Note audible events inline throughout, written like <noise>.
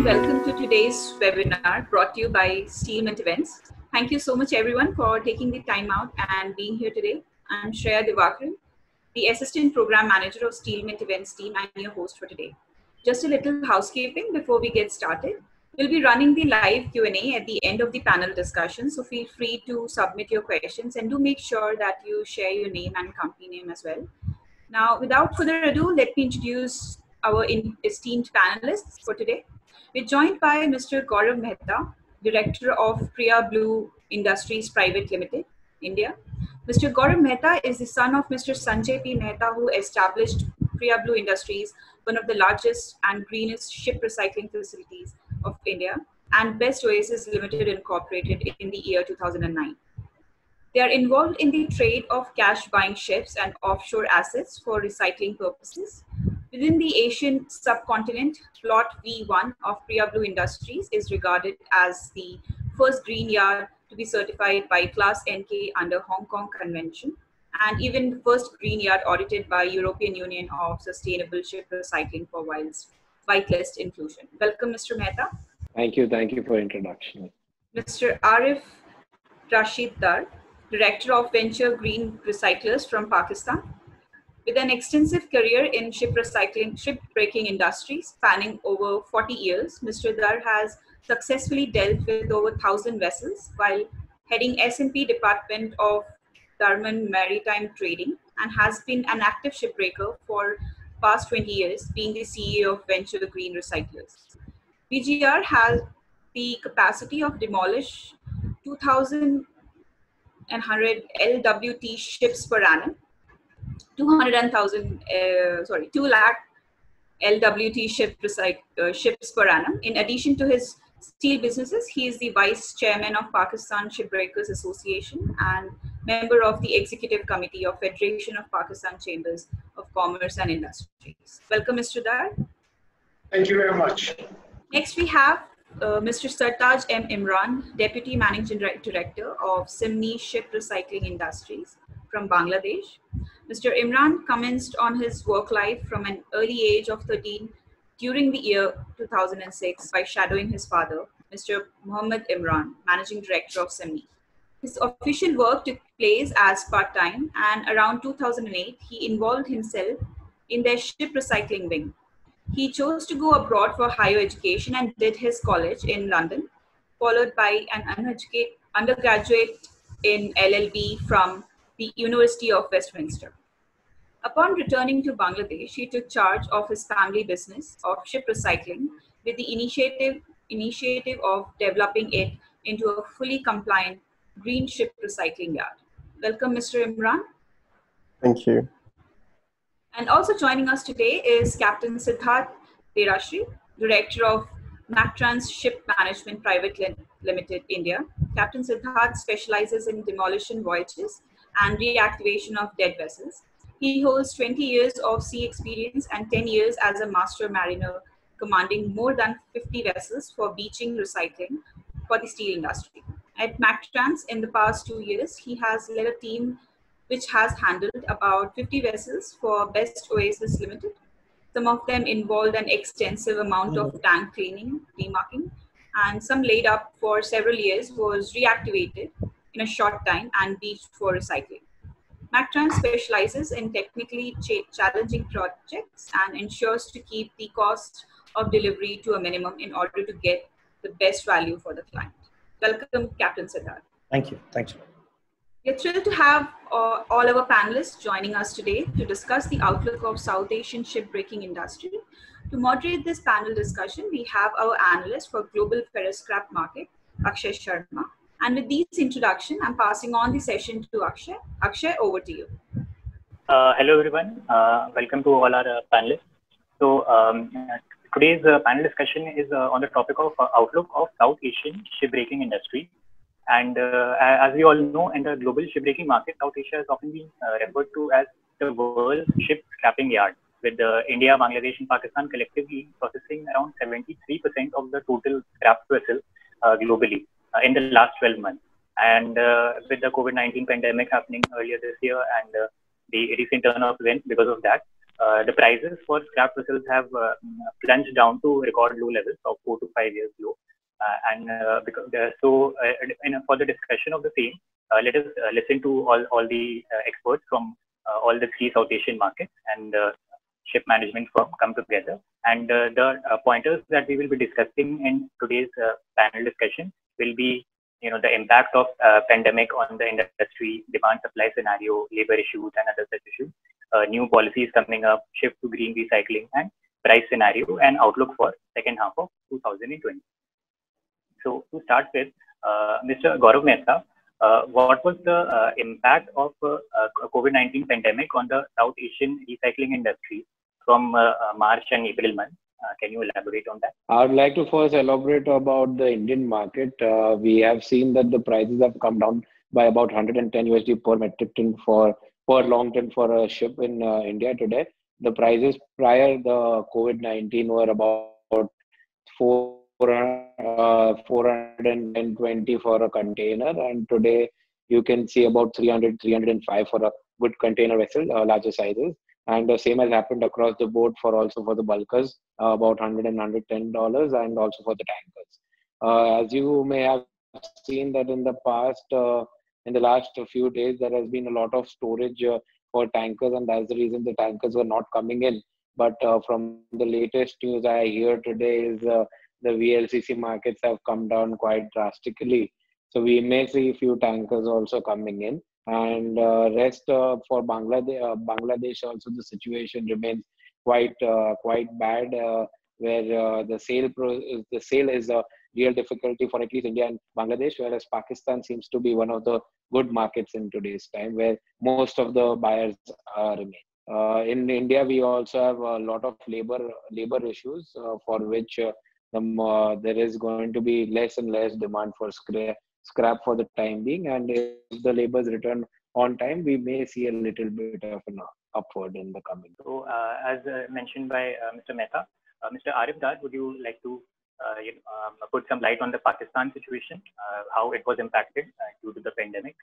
and welcome to today's webinar brought to you by SteelMint Events. Thank you so much everyone for taking the time out and being here today. I'm Shreya Divakaran, the Assistant Program Manager of SteelMint Events team and your host for today. Just a little housekeeping before we get started. We'll be running the live Q&A at the end of the panel discussion, so feel free to submit your questions and do make sure that you share your name and company name as well. Now, without further ado, let me introduce our esteemed panelists for today. We're joined by Mr. Gaurav Mehta, Director of Priya Blue Industries Private Limited, India. Mr. Gaurav Mehta is the son of Mr. Sanjay P. Mehta, who established Priya Blue Industries, one of the largest and greenest ship recycling facilities of India, and Best Oasis Limited Incorporated in the year 2009. They are involved in the trade of cash buying ships and offshore assets for recycling purposes. Within the Asian subcontinent, Plot V1 of Priya Blue Industries is regarded as the first green yard to be certified by Class NK under Hong Kong Convention, and even the first green yard audited by European Union of Sustainable Ship Recycling for Wilds, whitelist inclusion. Welcome, Mr. Mehta. Thank you. Thank you for introduction. Mr. Arif Rashid Dar, Director of Venture Green Recyclers from Pakistan. With an extensive career in ship recycling, ship breaking industry spanning over 40 years, Mr. Dar has successfully dealt with over 1,000 vessels while heading S&P Department of Darman Maritime Trading and has been an active shipbreaker for past 20 years, being the CEO of Venture Green Recyclers. VGR has the capacity of demolish 2,000 and 100 LWT ships per annum, 200,000, uh, sorry, 2 lakh LWT ship uh, ships per annum. In addition to his steel businesses, he is the vice chairman of Pakistan Shipbreakers Association and member of the executive committee of Federation of Pakistan Chambers of Commerce and Industries. Welcome, Mr. Dar. Thank you very much. Next, we have uh, Mr. Sartaj M. Imran, Deputy Managing Director of Simni Ship Recycling Industries from Bangladesh. Mr. Imran commenced on his work life from an early age of 13 during the year 2006 by shadowing his father, Mr. Muhammad Imran, Managing Director of Simni. His official work took place as part time, and around 2008, he involved himself in their ship recycling wing. He chose to go abroad for higher education and did his college in London, followed by an undergraduate in LLB from the University of Westminster. Upon returning to Bangladesh, he took charge of his family business of ship recycling with the initiative, initiative of developing it into a fully compliant green ship recycling yard. Welcome, Mr. Imran. Thank you. And also joining us today is Captain Siddharth Derashri, Director of Mactrans Ship Management Private Limited, India. Captain Siddharth specializes in demolition voyages and reactivation of dead vessels. He holds 20 years of sea experience and 10 years as a master mariner, commanding more than 50 vessels for beaching recycling for the steel industry. At Mactrans in the past two years, he has led a team which has handled about 50 vessels for Best Oasis Limited. Some of them involved an extensive amount of mm. tank cleaning, demarking, and some laid up for several years was reactivated in a short time and beached for recycling. MacTrans specializes in technically ch- challenging projects and ensures to keep the cost of delivery to a minimum in order to get the best value for the client. Welcome, Captain Siddharth. Thank you. Thanks. We're thrilled to have uh, all our panelists joining us today to discuss the outlook of South Asian shipbreaking industry. To moderate this panel discussion, we have our analyst for global ferrous scrap market, Akshay Sharma, and with these introduction, I'm passing on the session to Akshay. Akshay, over to you. Uh, hello, everyone. Uh, welcome to all our uh, panelists. So um, today's uh, panel discussion is uh, on the topic of uh, outlook of South Asian shipbreaking industry. And as we all know, in the global shipbreaking market, South Asia has often been referred to as the world ship scrapping yard, with India, Bangladesh, and Pakistan collectively processing around 73% of the total scrap vessel globally. Uh, in the last 12 months. And uh, with the COVID 19 pandemic happening earlier this year and uh, the recent turn of events because of that, the prices for scrap vessels have plunged down to record low levels of four to five years low. And because so, for the discussion of the same, let us listen to all all the experts from all the three South Asian markets and ship management firm come together. And uh, the uh, pointers that we will be discussing in today's uh, panel discussion will be, you know, the impact of pandemic on the industry, demand supply scenario, labor issues, and other such issues, new policies coming up, shift to green recycling, and price scenario and outlook for second half of 2020. So to start with, Mr. Gaurav Mehta, uh, what was the uh, impact of uh, COVID-19 pandemic on the South Asian recycling industry from March and April month? Can you elaborate on that? I would like to first elaborate about the Indian market. we have seen that the prices have come down by about 110 USD per metric ton for per long ton for a ship in uh, India today. The prices prior the COVID 19 were about four uh, 420 for a container and today you can see about 300 305 for a good container vessel uh, larger sizes and the same has happened across the board for also for the bulkers uh, about 100 and 110 dollars and also for the tankers uh, as you may have seen that in the past uh, in the last few days there has been a lot of storage uh, for tankers and that's the reason the tankers were not coming in but from the latest news i hear today is the VLCC markets have come down quite drastically. So we may see a few tankers also coming in. And uh, rest uh, for Bangladesh, uh, Bangladesh also the situation remains quite uh, quite bad, uh, where uh, the sale the sale is a real difficulty for at least India and Bangladesh, whereas Pakistan seems to be one of the good markets in today's time, where most of the buyers remain. in India, we also have a lot of labor labor issues for which the there is going to be less and less demand for scrap scrap for the time being and if the labors return on time we may see a little bit of an upward in the coming. So uh, as uh, mentioned by uh, mr mehta uh, mr arif dar would you like to uh, you know, um, put some light on the pakistan situation uh, how it was impacted due to the pandemic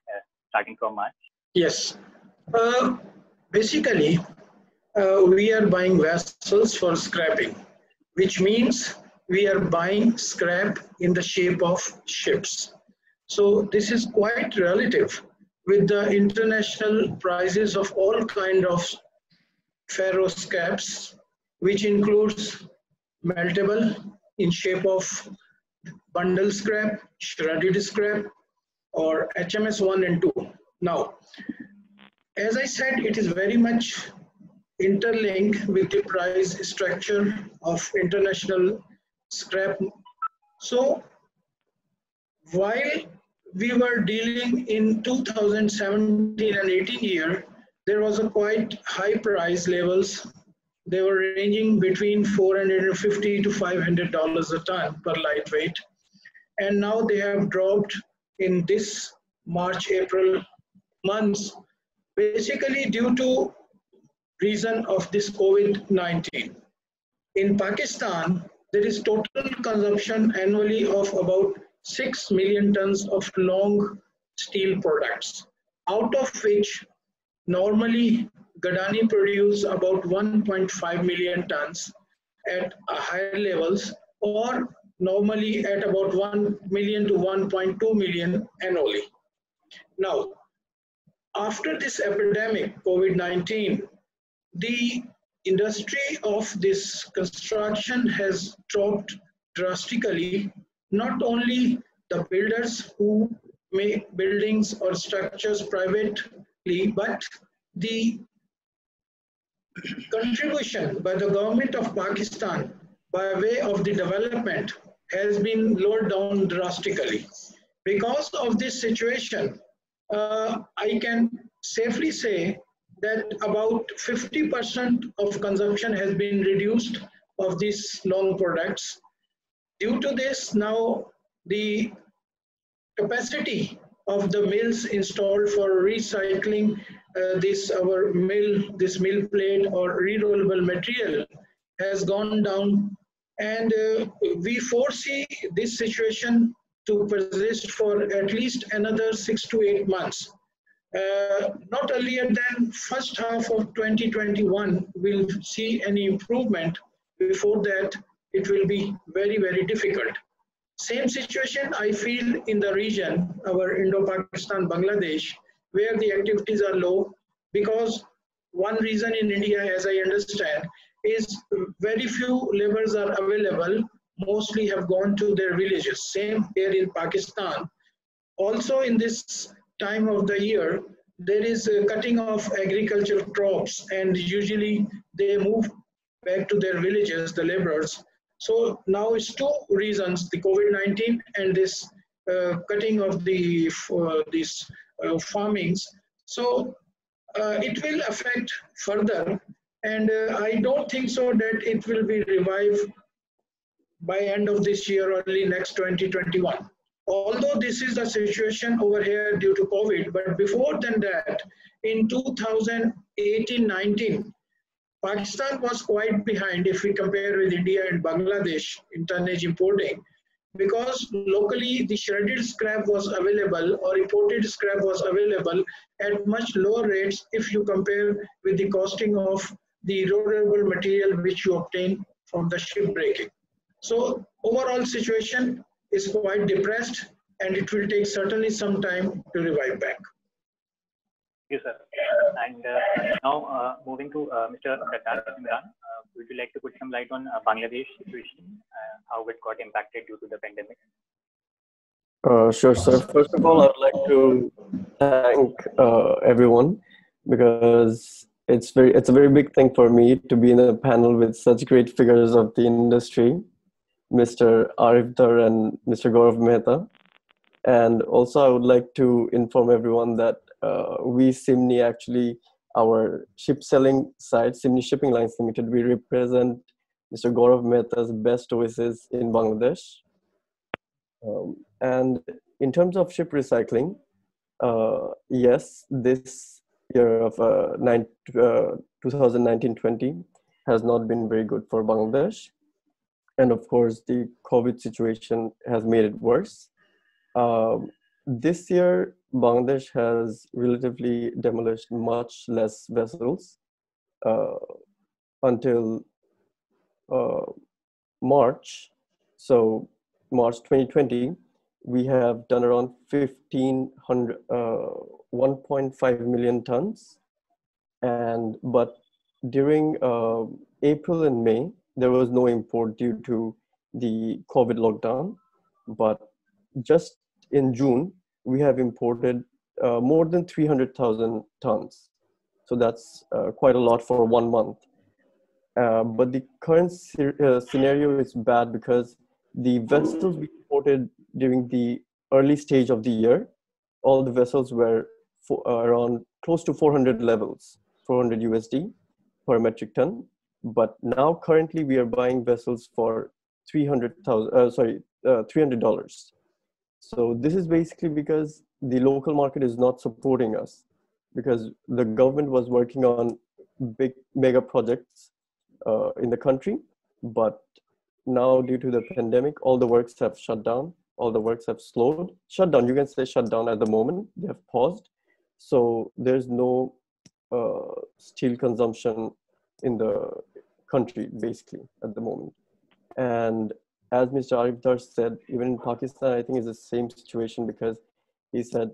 starting from march? Yes. Basically we are buying vessels for scrapping which means we are buying scrap in the shape of ships. So this is quite relative with the international prices of all kind of ferro scraps, which includes meltable in shape of bundle scrap, shredded scrap, or HMS 1 and 2. Now, as I said, it is very much interlinked with the price structure of international scrap. So while we were dealing in 2017 and 18 year, there was a quite high price levels. They were ranging between 450 to 500 dollars a ton per lightweight, and now they have dropped in this March April months, basically due to reason of this COVID-19. In Pakistan, there is total consumption annually of about 6 million tons of long steel products, out of which normally Gadani produce about 1.5 million tons at higher levels or normally at about 1 million to 1.2 million annually. Now, after this epidemic, COVID-19, the industry of this construction has dropped drastically. Not only the builders who make buildings or structures privately, but the contribution by the government of Pakistan by way of the development has been lowered down drastically. Because of this situation, uh, I can safely say that about 50% of consumption has been reduced of these long products. Due to this, now the capacity of the mills installed for recycling uh, this our mill, this mill plate or rerollable material has gone down and uh, we foresee this situation to persist for at least another six to eight months uh, not earlier than first half of 2021 we'll see any improvement. Before that, it will be very, very difficult. Same situation I feel in the region, our Indo-Pakistan, Bangladesh, where the activities are low because one reason in India, as I understand, is very few laborers are available, mostly have gone to their villages. Same here in Pakistan. Also in this time of the year, there is a cutting of agricultural crops and usually they move back to their villages, the laborers. So now it's two reasons, the COVID-19 and this uh, cutting of the uh, these uh, farmings. So uh, it will affect further and uh, I don't think so that it will be revived by end of this year, or early next 2021 although this is the situation over here due to COVID, but before than that, in 2018-19, Pakistan was quite behind if we compare with India and Bangladesh in tonnage importing because locally the shredded scrap was available or imported scrap was available at much lower rates if you compare with the costing of the rollable material which you obtain from the ship breaking. So overall situation is quite depressed and it will take certainly some time to revive back. Yes, sir. And uh, now uh, moving to uh, Mr. Siddharth Imran, uh, would you like to put some light on uh, Bangladesh situation, uh, how it got impacted due to the pandemic? sure, sir. First of all, I would like to thank everyone because it's very it's a very big thing for me to be in a panel with such great figures of the industry Mr. Arif Dar and Mr. Gaurav Mehta. And also, I would like to inform everyone that uh, we Simni actually, our ship selling site, Simni Shipping Lines Limited, we represent Mr. Gaurav Mehta's best oasis in Bangladesh. Um, and in terms of ship recycling, uh, yes, this year of uh, uh, 2019-20 has not been very good for Bangladesh and of course the covid situation has made it worse um, this year bangladesh has relatively demolished much less vessels uh, until uh, march so march 2020 we have done around 1500 uh, 1.5 million tons and but during uh, april and may there was no import due to the COVID lockdown. But just in June, we have imported uh, more than 300,000 tons. So that's uh, quite a lot for one month. Uh, but the current uh, scenario is bad because the vessels we imported during the early stage of the year, all the vessels were for, uh, around close to 400 levels, 400 USD per metric ton but now currently we are buying vessels for 300,000 uh, sorry uh, $300 so this is basically because the local market is not supporting us because the government was working on big mega projects uh, in the country. But now due to the pandemic all the works have shut down. All the works have slowed. Shut down. You can say shut down at the moment. They have paused. So there's no uh, steel consumption in the country basically at the moment. And as Mr. Arif Dar said, even in Pakistan, I think it's the same situation because he said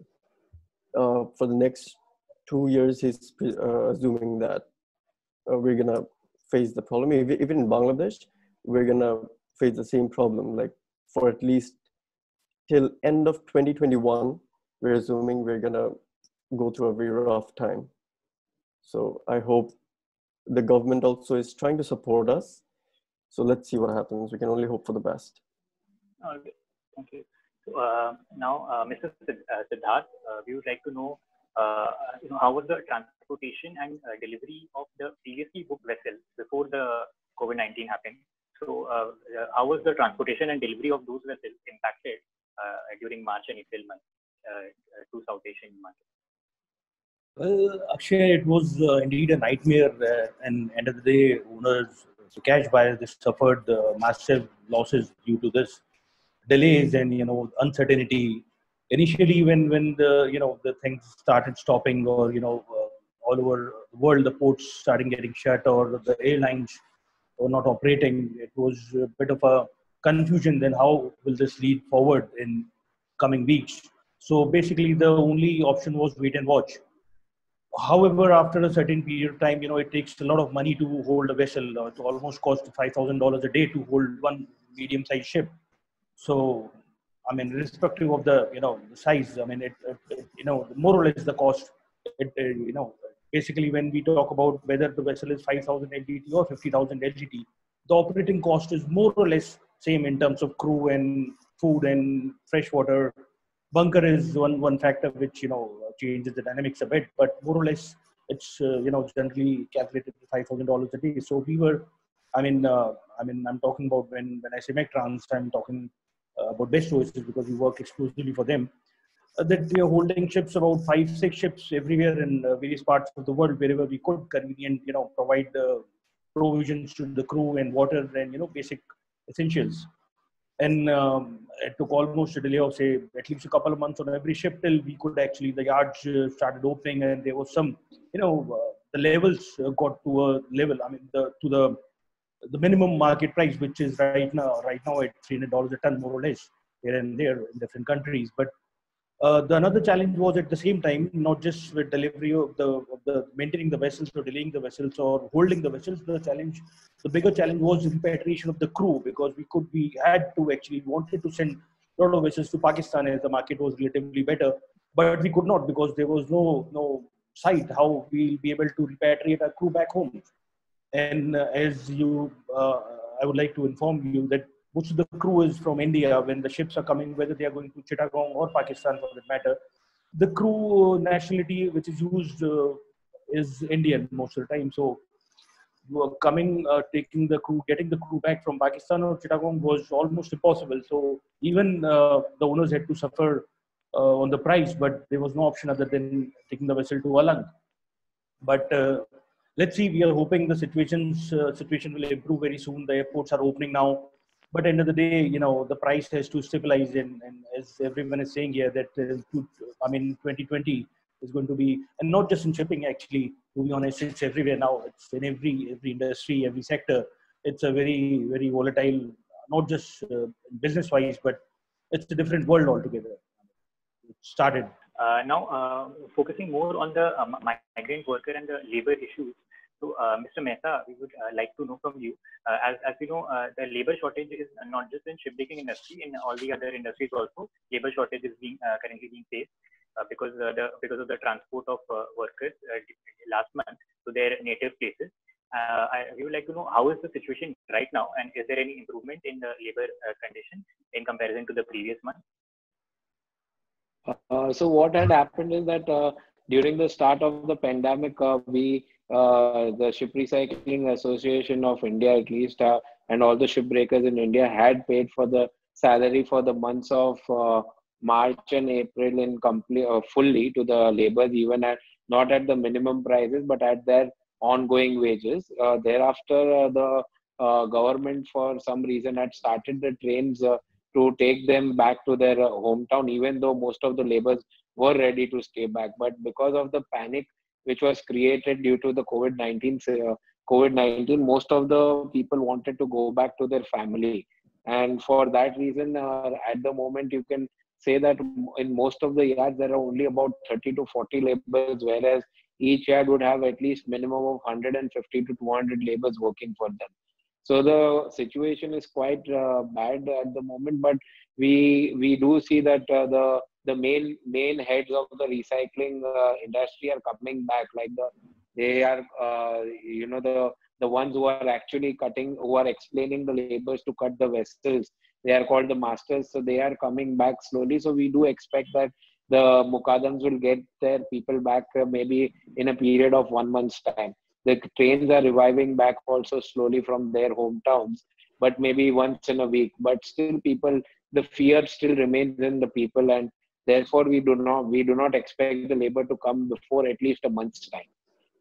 uh, for the next two years, he's uh, assuming that uh, we're gonna face the problem. Even in Bangladesh, we're gonna face the same problem. Like for at least till end of 2021, we're assuming we're gonna go through a very rough time. So I hope the government also is trying to support us. So let's see what happens. We can only hope for the best. Okay, thank you. So, uh, now, uh, Mr. Uh, Siddharth, uh, we would like to know, uh, you know, how was the transportation and uh, delivery of the previously booked vessels before the COVID-19 happened? So, how was the transportation and delivery of those vessels impacted during March and April month to South Asian market? Well, Akshay, it was uh, indeed a nightmare. Uh, and end of the day, owners, the cash buyers, they suffered uh, massive losses due to this. Delays and you know uncertainty. Initially when when the you know the things started stopping or you know uh, all over the world the ports starting getting shut or the airlines were not operating it was a bit of a confusion then how will this lead forward in coming weeks. So basically the only option was wait and watch however after a certain period of time you know it takes a lot of money to hold a vessel it almost costs $5000 a day to hold one medium sized ship so I mean, irrespective of the you know the size, I mean, it, it you know more or less the cost. It, uh, you know, basically when we talk about whether the vessel is 5,000 LGT or 50,000 LGT, the operating cost is more or less same in terms of crew and food and fresh water. Bunker is one one factor which you know changes the dynamics a bit, but more or less it's uh, you know generally calculated to five thousand dollars a day. So we were, I mean, uh, I mean, I'm talking about when when I say Mactrans, I'm talking uh, about Best Oasis because we work exclusively for them. Uh, that we are holding ships about five, six ships everywhere in uh, various parts of the world wherever we could convenient, you know, provide the provisions to the crew and water and you know basic essentials. And um, it took almost a delay of say at least a couple of months on every ship till we could actually the yards uh, started opening and there was some you know uh, the levels uh, got to a level. I mean the to the the minimum market price, which is right now right now at three hundred dollars a ton, more or less, here and there in different countries. But uh, the another challenge was at the same time not just with delivery of the of the maintaining the vessels or delaying the vessels or holding the vessels. The challenge, the bigger challenge was repatriation of the crew because we could we had to actually wanted to send a lot of vessels to Pakistan as the market was relatively better, but we could not because there was no no site how we'll be able to repatriate our crew back home. And uh, as you, uh, I would like to inform you that most of the crew is from India when the ships are coming, whether they are going to Chittagong or Pakistan for that matter. The crew nationality which is used uh, is Indian most of the time. So you are coming, uh, taking the crew, getting the crew back from Pakistan or Chittagong was almost impossible. So even uh, the owners had to suffer uh, on the price, but there was no option other than taking the vessel to Alang. But let's see. We are hoping the situations uh, situation will improve very soon. The airports are opening now, but end of the day, you know, the price has to stabilize. And, and as everyone is saying here, that uh, I mean, 2020 is going to be, and not just in shipping. Actually, to be honest, it's everywhere now. It's in every every industry, every sector. It's a very very volatile, not just uh, business wise, but it's a different world altogether. It started uh, now, uh, focusing more on the uh, migrant worker and the labor issues. So, Mr. Mehta, we would like to know from you, as, as you know, the labor shortage is not just in shipbuilding industry, in all the other industries also, labor shortage is being currently being faced. Uh, because uh, the because of the transport of uh, workers last month to their native places. I we would like to know how is the situation right now, and is there any improvement in the labor condition in comparison to the previous month? Uh, so what had happened is that uh, during the start of the pandemic, uh, we uh, the Ship Recycling Association of India, at least, uh, and all the shipbreakers in India had paid for the salary for the months of March and April in complete fully to the laborers, even at not at the minimum prices, but at their ongoing wages. thereafter, the government, for some reason, had started the trains to take them back to their uh, hometown, even though most of the laborers were ready to stay back. But because of the panic which was created due to the COVID 19, uh, COVID 19, most of the people wanted to go back to their family. And for that reason, uh, at the moment, you can say that in most of the yards, there are only about 30 to 40 laborers, whereas each yard would have at least minimum of 150 to 200 laborers working for them. So the situation is quite uh, bad at the moment, but we we do see that uh, the the main main heads of the recycling uh, industry are coming back. Like the they are uh, you know the the ones who are actually cutting who are explaining the labors to cut the vessels. They are called the masters, so they are coming back slowly. So we do expect that the Mukaddams will get their people back uh, maybe in a period of one month's time the trains are reviving back also slowly from their hometowns but maybe once in a week but still people the fear still remains in the people and therefore we do not we do not expect the labor to come before at least a month's time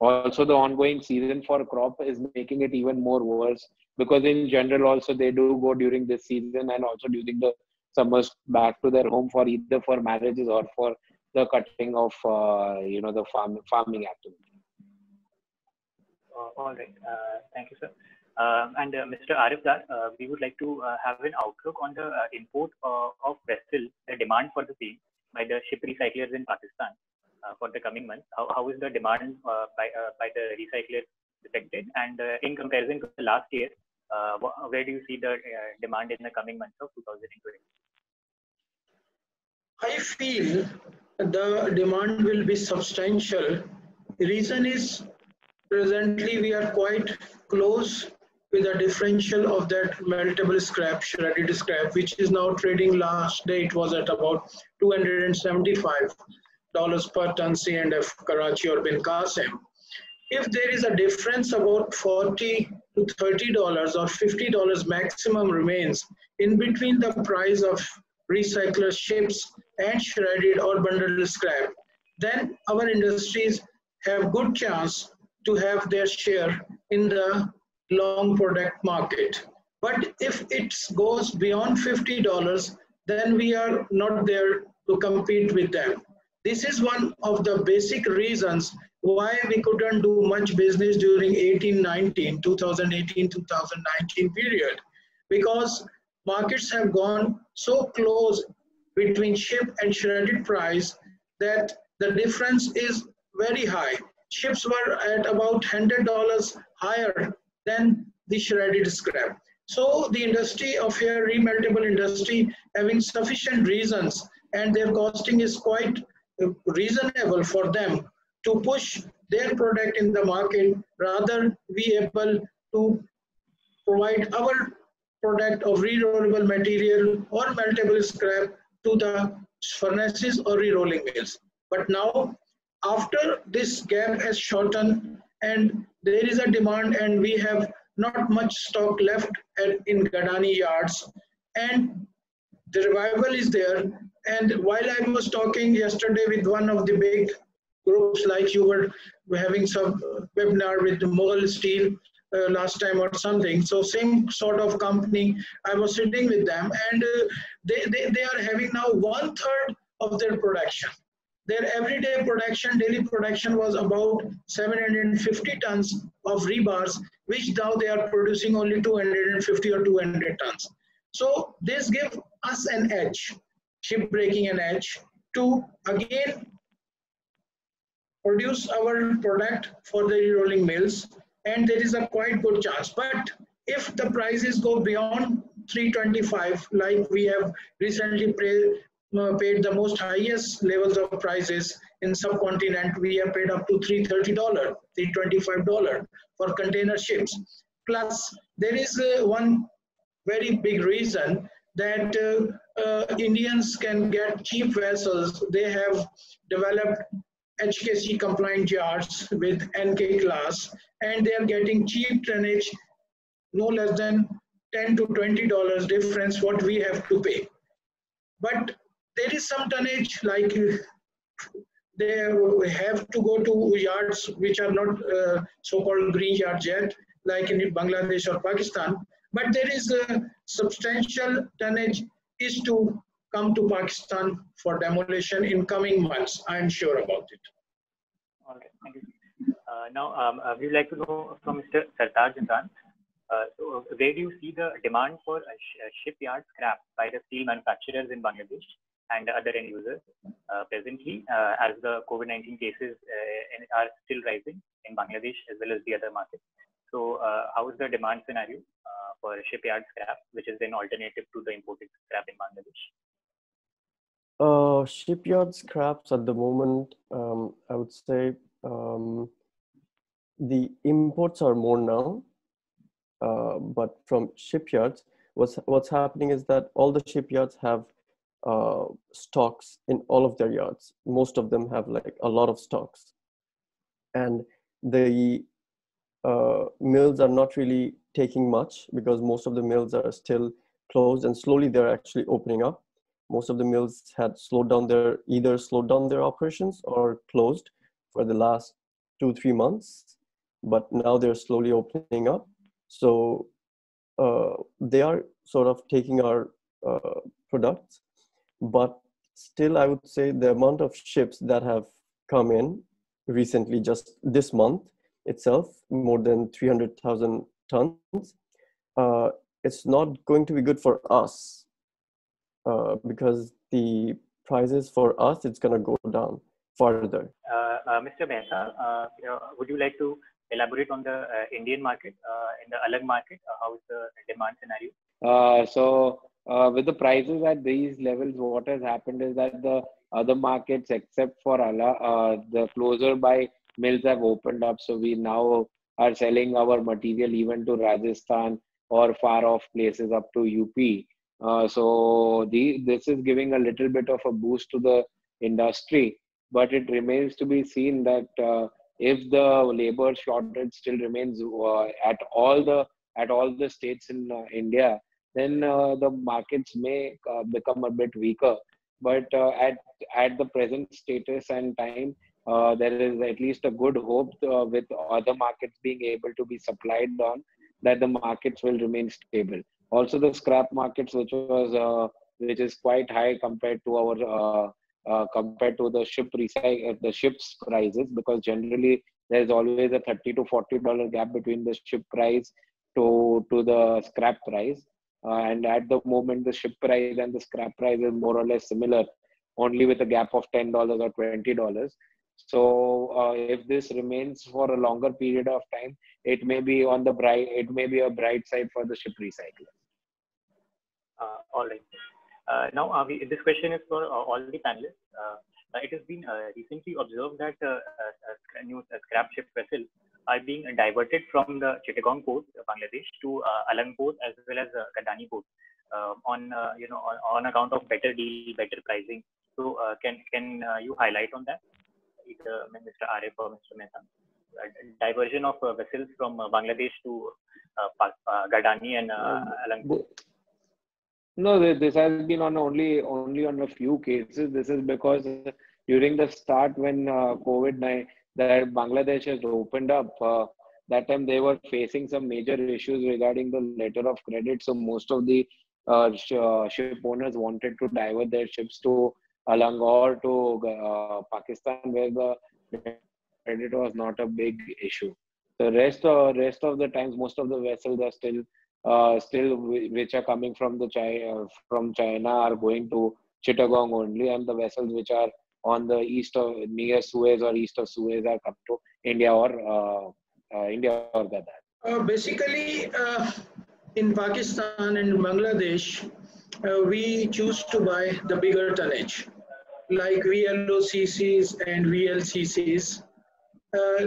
also the ongoing season for crop is making it even more worse because in general also they do go during this season and also during the summers back to their home for either for marriages or for the cutting of uh, you know the farm farming activity. Uh, all right, uh, thank you, sir. Um, and uh, Mr. Arif uh, we would like to have an outlook on the import of vessels, the demand for the same by the ship recyclers in Pakistan uh, for the coming months. How, how is the demand uh, by uh, by the recyclers affected? And in comparison to the last year, where do you see the demand in the coming months of 2020? I feel the demand will be substantial. The reason is presently we are quite close with a differential of that meltable scrap, shredded scrap, which is now trading last day, it was at about $275 per ton C&F Karachi or Bin Qasim. If there is a difference about 40 to $30 or $50 maximum remains in between the price of recycler ships and shredded or bundled scrap, then our industries have good chance to have their share in the long product market. But if it goes beyond $50, then we are not there to compete with them. This is one of the basic reasons why we couldn't do much business during 1819, 2018, 2019 period, because markets have gone so close between ship and shredded price that the difference is very high. Ships were at about $100 higher than the shredded scrap. So the industry of here, remeltable industry, having sufficient reasons and their costing is quite uh, reasonable for them to push their product in the market rather be able to provide our product of re-rollable material or meltable scrap to the furnaces or re-rolling mills. But now, after this gap has shortened and there is a demand and we have not much stock left at, in Gadani yards and the revival is there and while I was talking yesterday with one of the big groups like you were having some webinar with Mughal Steel uh, last time or something. So same sort of company, I was sitting with them and uh, they, they, they are having now one third of their production. Their everyday production, daily production was about 750 tons of rebars, which now they are producing only 250 or 200 tons. So this gives us an edge, ship breaking an edge to again produce our product for the rolling mills and there is a quite good chance. But if the prices go beyond 325 like we have recently paid the most highest levels of prices in subcontinent. We have paid up to $330, $325 for container ships. Plus, there is uh, one very big reason that uh, uh, Indians can get cheap vessels. They have developed HKC compliant yards with NK class, and they are getting cheap tonnage, no less than 10 to $20 difference what we have to pay. But there is some tonnage like they have to go to yards which are not uh, so-called green yards yet, like in Bangladesh or Pakistan. But there is a substantial tonnage is to come to Pakistan for demolition in coming months. I am sure about it. Okay, thank you. Uh, now, um, uh, we would like to know from Mr. Sartaj Imran, uh, so where do you see the demand for sh shipyard scrap by the steel manufacturers in Bangladesh? And other end users uh, presently uh, as the COVID-19 cases uh, are still rising in Bangladesh as well as the other markets. So how is the demand scenario for shipyard scrap, which is an alternative to the imported scrap in Bangladesh? Uh, shipyard scraps at the moment, um, I would say um, the imports are more now, uh, but from shipyards, what's what's happening is that all the shipyards have uh, stocks in all of their yards. Most of them have like a lot of stocks. And the uh, mills are not really taking much because most of the mills are still closed and slowly they're actually opening up. Most of the mills had slowed down their, either slowed down their operations or closed for the last two, three months, but now they're slowly opening up. So uh, they are sort of taking our uh, products. But still, I would say the amount of ships that have come in recently, just this month itself, more than 300,000 tons, uh, it's not going to be good for us uh, because the prices for us, it's going to go down further. Uh, uh, Mr. Mehta, uh, would you like to elaborate on the Indian market, in the Alang market? how is the demand scenario? so with the prices at these levels, what has happened is that the other markets, except for Alang, the closer by mills have opened up. So we now are selling our material even to Rajasthan or far off places up to UP. Uh, so the, this is giving a little bit of a boost to the industry but it remains to be seen that uh, if the labor shortage still remains uh, at all the at all the states in uh, India, then uh, the markets may uh, become a bit weaker. But uh, at at the present status and time, there is at least a good hope with other markets being able to be supplied on that the markets will remain stable. Also, the scrap markets, which was which is quite high compared to our uh, compared to the ship recycle uh, the ships prices because generally there's always a 30 to 40 dollar gap between the ship price to to the scrap price uh, and at the moment the ship price and the scrap price is more or less similar only with a gap of 10 dollars or 20 dollars. So uh, if this remains for a longer period of time it may be on the bright it may be a bright side for the ship recycler uh, all right. Uh, now, uh, we, this question is for uh, all the panelists. it has been recently observed that new scrap ship vessels are being diverted from the Chittagong port, Bangladesh, to Alang port as well as Gadani port. on you know on, on, account of better deal, better pricing. So can can you highlight on that, either Mr. Arif or Mr. Mehta? diversion of uh, vessels from uh, Bangladesh to uh, Gadani and uh, Alang. No, this has been on only only on a few cases. This is because during the start when uh, COVID nine that Bangladesh has opened up, uh, that time they were facing some major issues regarding the letter of credit. So most of the uh, sh- uh, ship owners wanted to divert their ships to Alang or to uh, Pakistan, where the credit was not a big issue. The rest uh, rest of the times, most of the vessels are still uh, still which are coming from the China from China are going to Chittagong only, and the vessels which are on the east of near Suez or east of Suez are come to India or uh, uh, India or Gadar. Uh, basically, uh, in Pakistan and Bangladesh, uh, we choose to buy the bigger tonnage, like VLOCCs and VLCCs.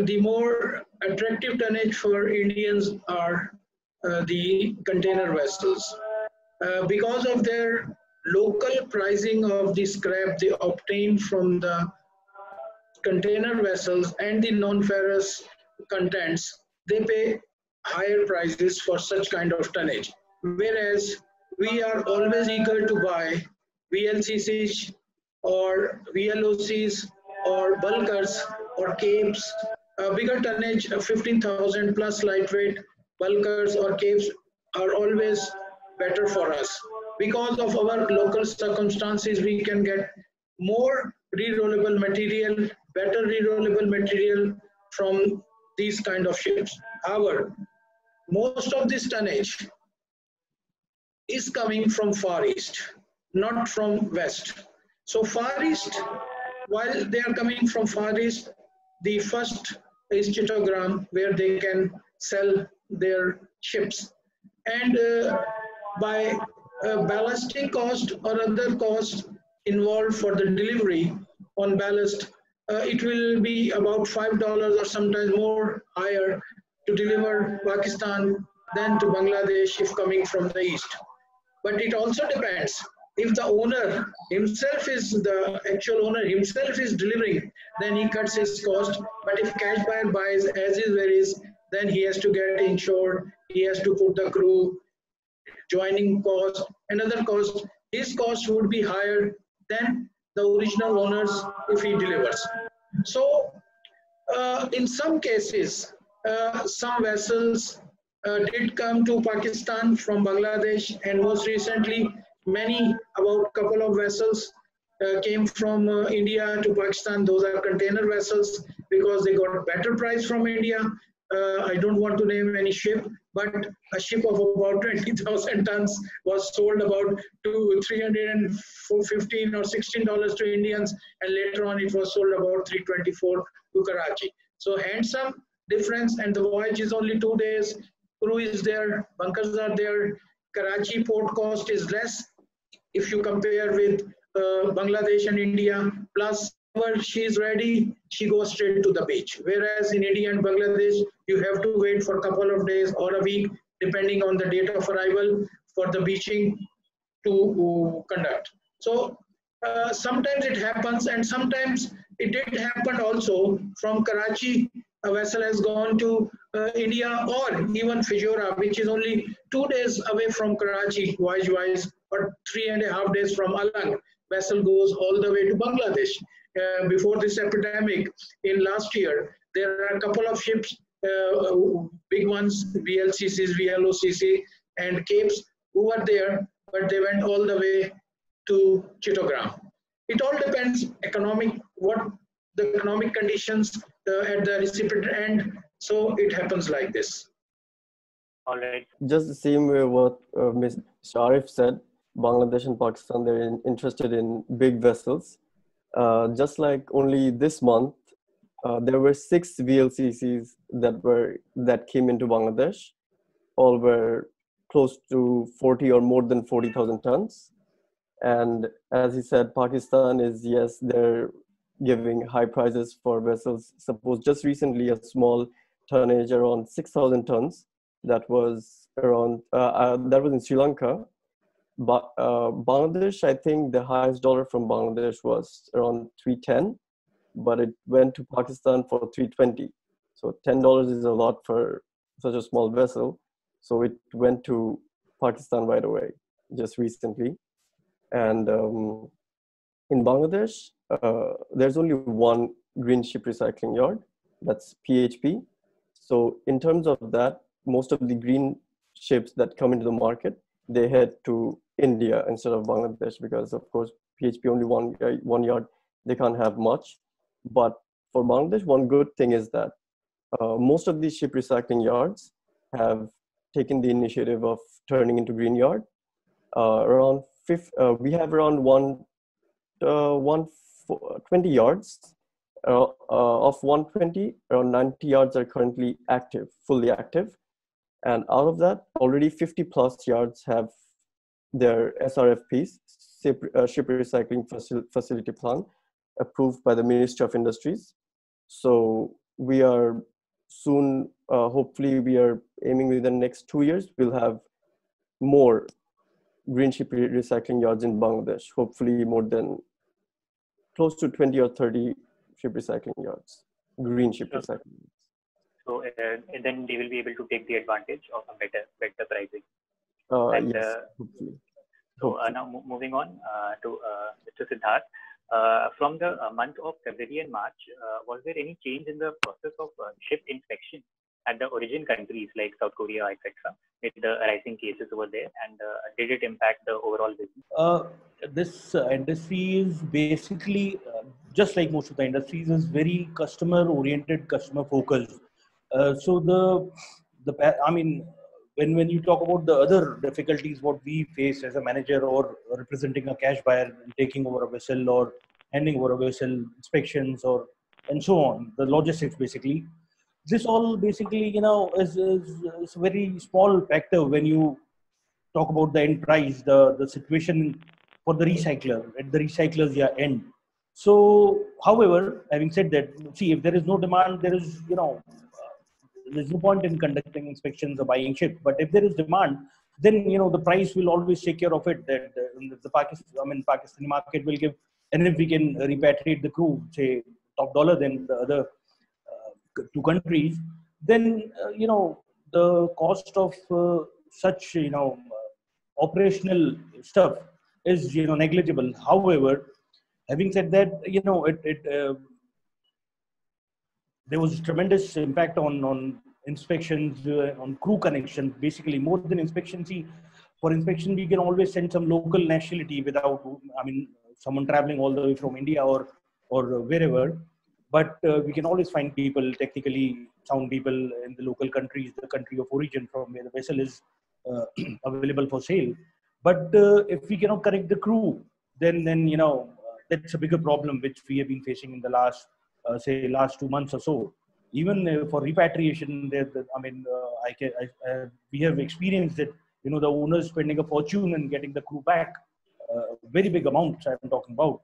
the more attractive tonnage for Indians are uh, the container vessels. Uh, because of their local pricing of the scrap they obtain from the container vessels and the non-ferrous contents, they pay higher prices for such kind of tonnage. Whereas we are always eager to buy VLCCs or VLOCs or bulkers or capes, a bigger tonnage, 15,000 plus lightweight bulkers or capes are always better for us. Because of our local circumstances, we can get more re-rollable material, better re-rollable material from these kind of ships. However, most of this tonnage is coming from Far East, not from West. So Far East, while they are coming from Far East, the first is Chittagong, where they can sell their ships. And uh, by uh, ballasting cost or other cost involved for the delivery on ballast, uh, it will be about $5 or sometimes more higher to deliver Pakistan than to Bangladesh if coming from the east. But it also depends if the owner himself is the actual owner himself is delivering, then he cuts his cost. But if cash buyer buys as is where is, then he has to get insured, he has to put the crew, joining cost, another cost. His cost would be higher than the original owners if he delivers. So uh, in some cases, uh, some vessels uh, did come to Pakistan from Bangladesh and most recently many, about couple of vessels uh, came from uh, India to Pakistan. Those are container vessels because they got better price from India. Uh, I don't want to name any ship, but a ship of about 20,000 tons was sold about to 315 or 16 dollars to Indians, and later on it was sold about 324 to Karachi. So handsome difference, and the voyage is only two days. Crew is there, bunkers are there. Karachi port cost is less if you compare with uh, Bangladesh and India. Plus, when she is ready, she goes straight to the beach. Whereas in India and Bangladesh, you have to wait for a couple of days or a week, depending on the date of arrival, for the beaching to conduct. So uh, sometimes it happens, and sometimes it did happen also from Karachi. A vessel has gone to uh, India or even Fujairah, which is only two days away from Karachi, voyage-wise, but three and a half days from Alang. Vessel goes all the way to Bangladesh. Uh, before this epidemic in last year, there are a couple of ships, uh, big ones, VLCCs, VLOCC, and Capes, who were there, but they went all the way to Chittagong. It all depends economic what the economic conditions uh, at the recipient end. So it happens like this. All right. Just the same way what uh, Ms. Sharif said, Bangladesh and Pakistan, they're in, interested in big vessels. Uh, just like only this month, uh, there were six VLCCs that were that came into Bangladesh. All were close to 40 or more than 40,000 tons. And as he said, Pakistan is yes, they're giving high prices for vessels. Suppose just recently a small tonnage around 6,000 tons that was around uh, uh, that was in Sri Lanka but uh, Bangladesh, I think the highest dollar from Bangladesh was around 310, but it went to Pakistan for 320. So $10 is a lot for such a small vessel. So it went to Pakistan right away, just recently. And um, in Bangladesh, uh, there's only one green ship recycling yard, that's PHP. So in terms of that, most of the green ships that come into the market, they head to India instead of Bangladesh because of course PHP only one uh, one yard they can't have much. But for Bangladesh, one good thing is that uh, most of these ship recycling yards have taken the initiative of turning into green yard. Uh, around fifth, uh, we have around one uh, one 20 yards. Uh, of 120, around 90 yards are currently active, fully active. And out of that, already 50 plus yards have their SRFPs, ship, uh, ship recycling facil facility plan, approved by the Ministry of Industries. So we are soon, uh, hopefully we are aiming within the next two years, we'll have more green ship recycling yards in Bangladesh, hopefully more than close to 20 or 30 ship recycling yards, green ship sure. recycling yards. So uh, then they will be able to take the advantage of a better, better pricing. Uh, and, yes, uh, hopefully. So uh, now moving on uh, to uh, Mr. Siddharth. Uh, from the uh, month of February and March, uh, was there any change in the process of ship inspection at the origin countries like South Korea, etc., with the rising cases over there, and did it impact the overall business? this industry is basically just like most of the industries is very customer oriented, customer focused. so the the I mean when when you talk about the other difficulties what we face as a manager or representing a cash buyer taking over a vessel or handing over a vessel inspections or and so on the logistics basically. This all basically you know is, is, is a very small factor when you talk about the end price the the situation for the recycler at the recycler's yeah, end. So however having said that see if there is no demand there is you know there's no point in conducting inspections or buying ships. But if there is demand, then you know the price will always take care of it. That uh, the Pakistan, I mean, Pakistani market will give, and if we can repatriate the crew, say top dollar than the other uh, two countries, then uh, you know the cost of uh, such you know uh, operational stuff is you know negligible. However, having said that, you know it it uh, there was a tremendous impact on on inspections uh, on crew connection basically more than inspection see for inspection, we can always send some local nationality without, I mean, someone traveling all the way from India or or wherever. But uh, we can always find people, technically sound people in the local countries, the country of origin from where the vessel is uh, <clears throat> available for sale. But uh, if we cannot connect the crew, then then you know that's a bigger problem which we have been facing in the last say last two months or so. Even uh, for repatriation, I mean, uh, I can I, we have experienced it. You know, the owners spending a fortune and getting the crew back, very big amounts. I'm talking about.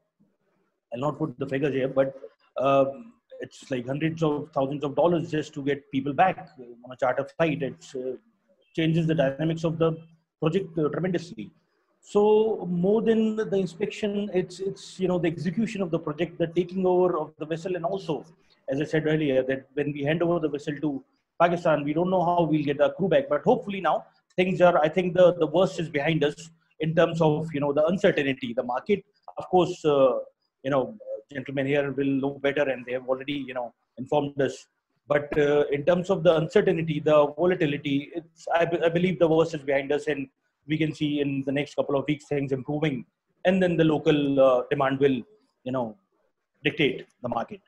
I'll not put the figures here, but um, it's like hundreds of thousands of dollars just to get people back on a charter flight. It uh, changes the dynamics of the project uh, tremendously. So more than the inspection, it's it's you know the execution of the project, the taking over of the vessel, and also, as I said earlier, that when we hand over the vessel to Pakistan, we don't know how we'll get the crew back. But hopefully now things are. I think the the worst is behind us in terms of you know the uncertainty. The market, of course, uh, you know, gentlemen here will know better, and they have already you know informed us. But uh, in terms of the uncertainty, the volatility, it's I, I believe the worst is behind us, and we can see in the next couple of weeks things improving and then the local uh, demand will you know dictate the market.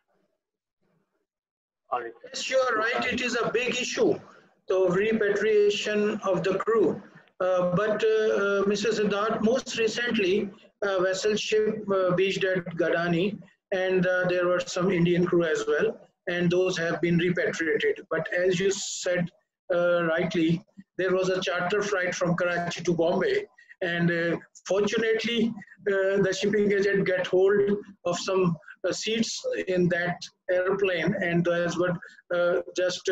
All right. Yes you're right. It is a big issue the repatriation of the crew. Uh, but uh, uh mr siddharth most recently a vessel ship uh, beached at gadani and uh, there were some indian crew as well and those have been repatriated. But as you said uh, rightly, there was a charter flight from Karachi to Bombay. And uh, fortunately, uh, the shipping agent got hold of some seats in that airplane and as what just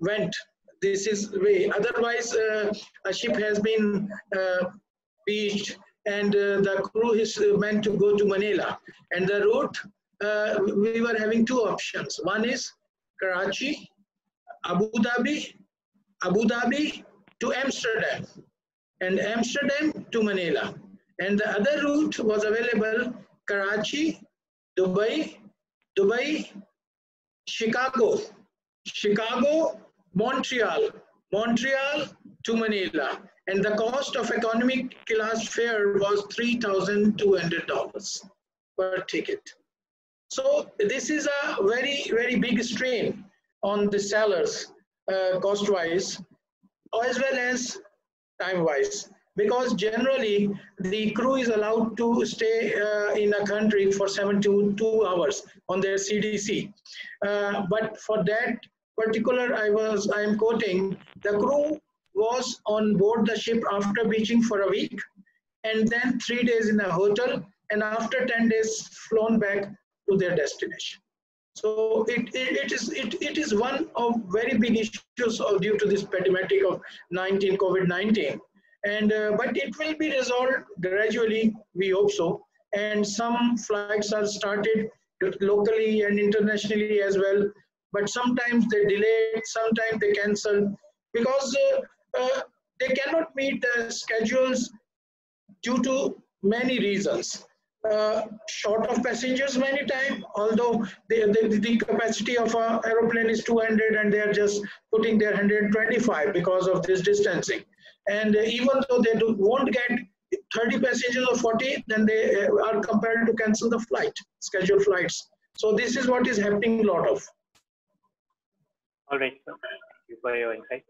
went this is way. Otherwise, uh, a ship has been uh, beached and uh, the crew is meant to go to Manila. And the route, we were having two options. One is Karachi Abu Dhabi, Abu Dhabi to Amsterdam, and Amsterdam to Manila. And the other route was available Karachi, Dubai, Dubai, Chicago, Chicago, Montreal, Montreal to Manila. And the cost of economic class fare was $3,200 per ticket. So this is a very, very big strain on the sellers uh, cost wise as well as time wise because generally the crew is allowed to stay uh, in a country for seven to two hours on their CDC. Uh, but for that particular, I was I am quoting the crew was on board the ship after beaching for a week, and then three days in a hotel, and after ten days flown back to their destination. So it, it, is it, it is one of very big issues of, due to this pandemic of 19 COVID-19. And uh, but it will be resolved gradually, we hope so. And some flights are started locally and internationally as well. But sometimes they delay, sometimes they cancel because uh, uh, they cannot meet the schedules due to many reasons uh, short of passengers many times, although the, the, capacity of an aeroplane is 200 and they are just putting their 125 because of this distancing. And uh, even though they do, won't get 30 passengers or 40, then they uh, are compelled to cancel the flight, scheduled flights. So this is what is happening a lot of. All right. Thank you for your insight.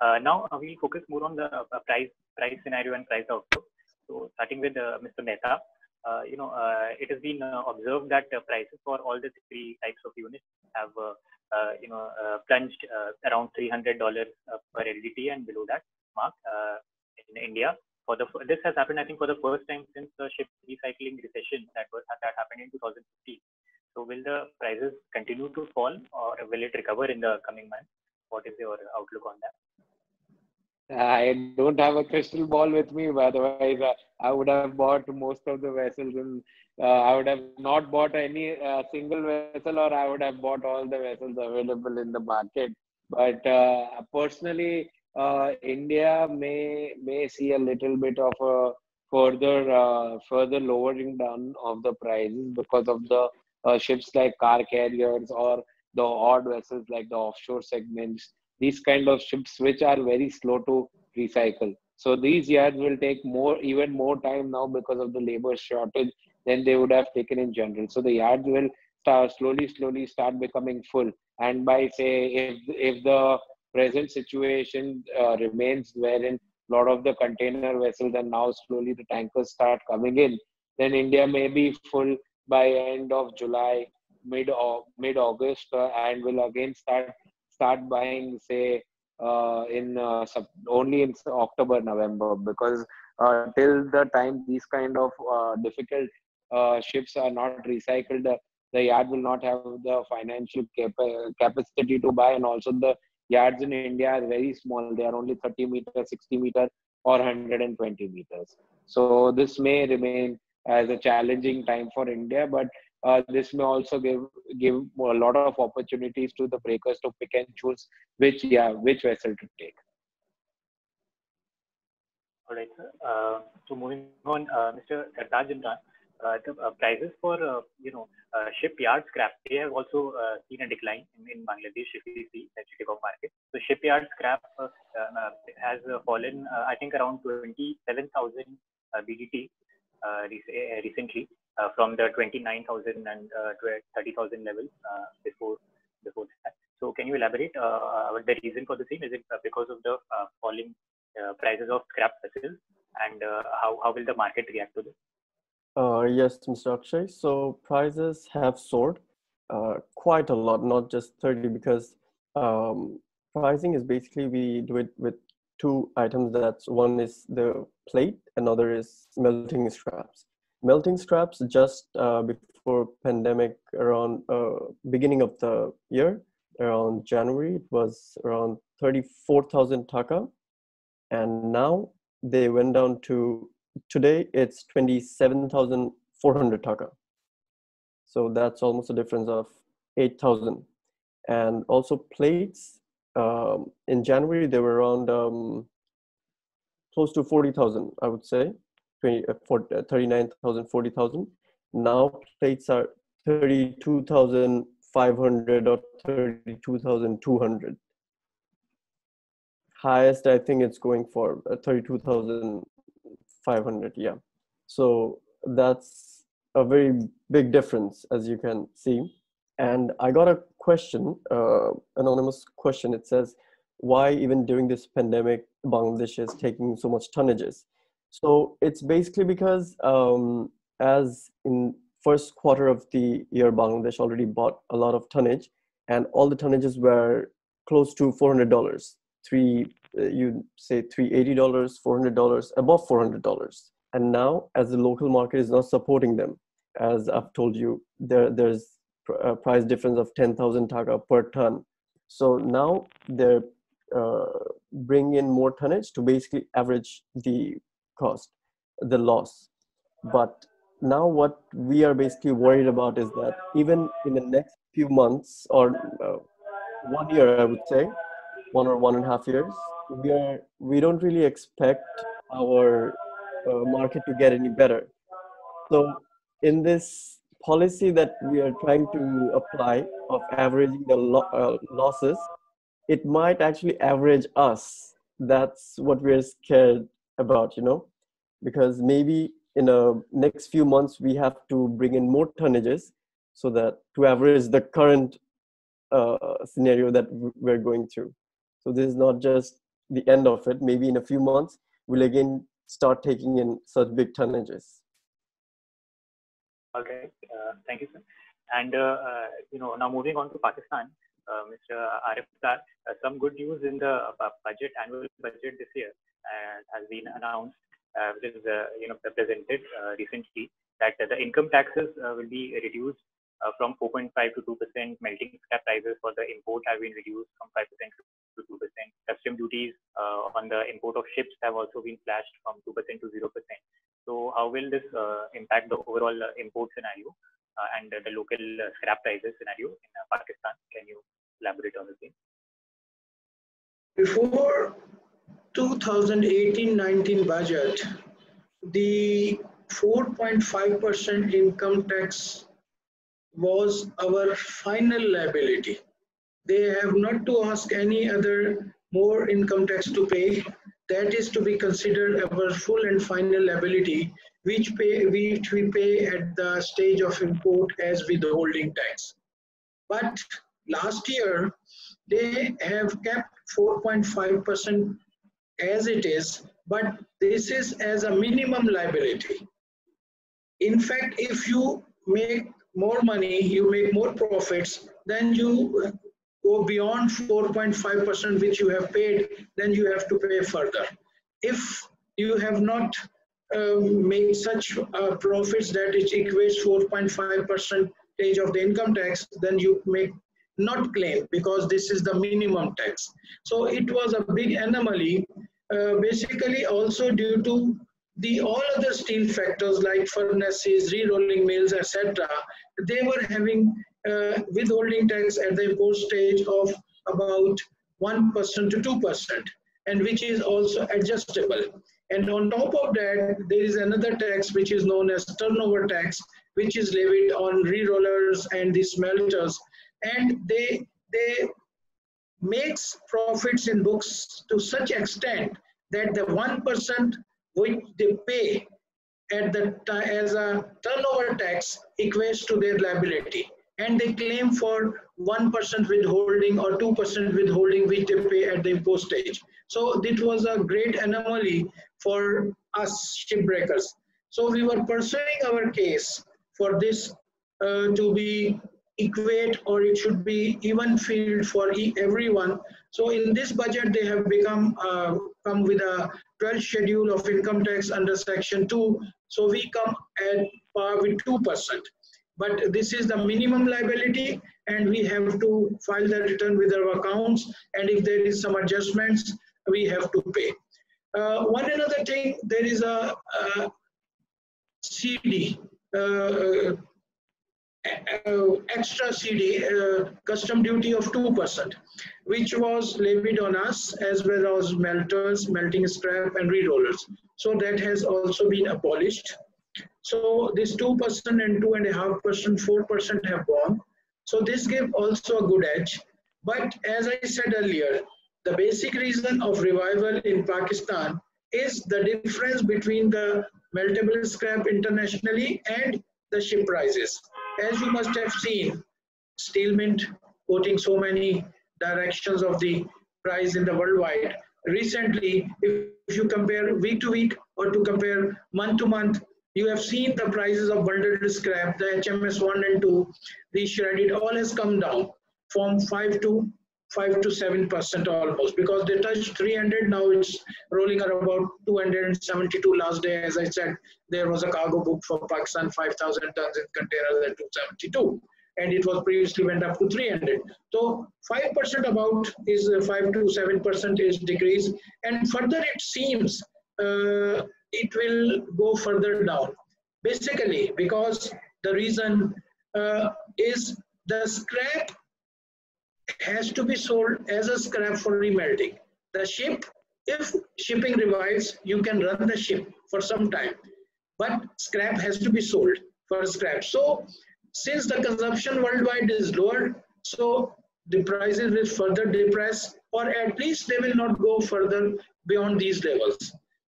Uh, now uh, we'll focus more on the price price scenario and price outlook. So starting with uh, Mr. Mehta, Uh, you know, uh, it has been uh, observed that uh, prices for all the three types of units have, uh, you know, plunged around $300 per LDT and below that mark in India. For the this has happened, I think, for the first time since the ship recycling recession that was that happened in 2015. So, will the prices continue to fall, or will it recover in the coming months? What is your outlook on that? I don't have a crystal ball with me, otherwise uh, I would have bought most of the vessels, and uh, I would have not bought any uh, single vessel, or I would have bought all the vessels available in the market. But uh, personally, uh, India may may see a little bit of a further uh, further lowering down of the prices because of the ships like car carriers or the odd vessels like the offshore segments these kind of ships which are very slow to recycle So these yards will take more, even more time now because of the labor shortage than they would have taken in general. So the yards will start slowly, slowly start becoming full. And by say, if if the present situation uh, remains wherein a lot of the container vessels and now slowly the tankers start coming in, then India may be full by end of July, mid mid August, uh, and will again start start buying say uh, in uh, only in October, November, because uh, till the time these kind of uh, difficult uh, ships are not recycled, the, the yard will not have the financial cap- capacity to buy, and also the yards in India are very small. They are only 30 meters, 60 meter, or 120 meters. So this may remain as a challenging time for India, but uh, this may also give give a lot of opportunities to the breakers to pick and choose which yeah which vessel to take. All right, sir. Uh, so moving on, uh, Mr. Imran, uh, the uh, prices for uh, you know shipyard scrap they have also seen a decline in, in Bangladesh if you see the Chittagong market. So shipyard scrap has fallen I think around 27,000 BDT recently uh, from the 29,000 and uh, 30,000 level uh, before before that. So can you elaborate the reason for the same? Is it because of the falling prices of scrap vessels, and how how will the market react to this? Uh, yes, Mr. Akshay. So prices have soared uh, quite a lot, not just 30, because um, pricing is basically we do it with two items. That's one is the plate, another is melting scraps melting scraps just uh, before pandemic around uh, beginning of the year around january it was around 34000 taka. And now they went down to today it's 27400 taka. So that's almost a difference of 8000 and also plates um, in january they were around um, close to 40000 i would say 20, uh, uh 39,000, 40,000. Now plates are 32,500 or 32,200. Highest, I think it's going for uh, 32,500. Yeah. So that's a very big difference, as you can see. And I got a question, uh, anonymous question. It says, why even during this pandemic, Bangladesh is taking so much tonnages? So it's basically because um, as in first quarter of the year, Bangladesh already bought a lot of tonnage, and all the tonnages were close to four hundred dollars. Three, uh, you say three eighty dollars, four hundred dollars, above four hundred dollars. And now, as the local market is not supporting them, as I've told you, there there's a price difference of ten thousand taka per ton. So now they're uh, bring in more tonnage to basically average the cost, the loss. But now what we are basically worried about is that even in the next few months or uh, one year, I would say, one or one and a half years, we are we don't really expect our uh, market to get any better. So in this policy that we are trying to apply of averaging the lo- uh, losses, it might actually average us. That's what we're scared about you know because maybe in a next few months we have to bring in more tonnages so that to average the current uh, scenario that we're going through. So this is not just the end of it. Maybe in a few months we'll again start taking in such big tonnages. Okay. Uh, thank you sir. And uh, uh you know now moving on to pakistan uh, Mr. Arif uh, some good news in the budget annual budget this year has been announced, uh, which is uh, you know presented uh, recently, that the income taxes uh, will be reduced uh, from 4.5 to 2 percent. Melting scrap prices for the import have been reduced from 5 percent to 2 percent. Custom duties on the import of ships have also been slashed from 2 percent to 0 percent. So how will this impact the overall import scenario and the local scrap prices scenario in Pakistan? Can you elaborate on same? Before 2018-19 budget, the 4.5% income tax was our final liability. They have not to ask any other more income tax to pay. that is to be considered our full and final liability, which, pay, which we pay at the stage of import as withholding tax. But last year, they have kept 4.5% as it is, but this is as a minimum liability. In fact, if you make more money, you make more profits, then you go beyond 4.5% which you have paid, then you have to pay further. If you have not um, made such uh, profits that it equates 4.5% of the income tax, then you make not claim because this is the minimum tax. So it was a big anomaly, uh, basically also due to the all other steel factors like furnaces, re-rolling mills, etc. They were having uh, withholding tax at the import stage of about 1% to 2%, and which is also adjustable. And on top of that, there is another tax which is known as turnover tax, which is levied on re-rollers and the smelters. And they, they makes profits in books to such extent that the 1% which they pay at the as a turnover tax equates to their liability and they claim for 1% withholding or 2% withholding which they pay at the import stage. So it was a great anomaly for us shipbreakers. So we were pursuing our case for this uh, to be equate or it should be even field for everyone. So in this budget, they have become uh, come with a 12 schedule of income tax under section 2. So we come at par with 2% but this is the minimum liability and we have to file the return with our accounts and if there is some adjustments we have to pay uh, one another thing there is a, a cd uh, extra CD, uh, custom duty of 2%, which was levied on us as well as melters, melting scrap, and re-rollers. So that has also been abolished. So this 2% and 2.5%, 4% have gone. So this gave also a good edge. But as I said earlier, the basic reason of revival in Pakistan is the difference between the meltable scrap internationally and the ship prices. As you must have seen, SteelMint quoting so many directions of the price in the worldwide. Recently, if you compare week to week or to compare month to month, you have seen the prices of bundled scrap, the HMS 1 and 2, the shredded, all has come down from 5 to 5 to 7 percent almost because they touched 300 now it's rolling at about 272 last day as i said there was a cargo book for pakistan 5000 tons in containers at 272 and it was previously went up to 300 so 5 percent about is 5 to 7 percent is decrease and further it seems uh, it will go further down. Basically, because the reason uh, is the scrap has to be sold as a scrap for remelting. The ship, if shipping revives, you can run the ship for some time, but scrap has to be sold for scrap. So, since the consumption worldwide is lower, so the prices will further depress, or at least they will not go further beyond these levels.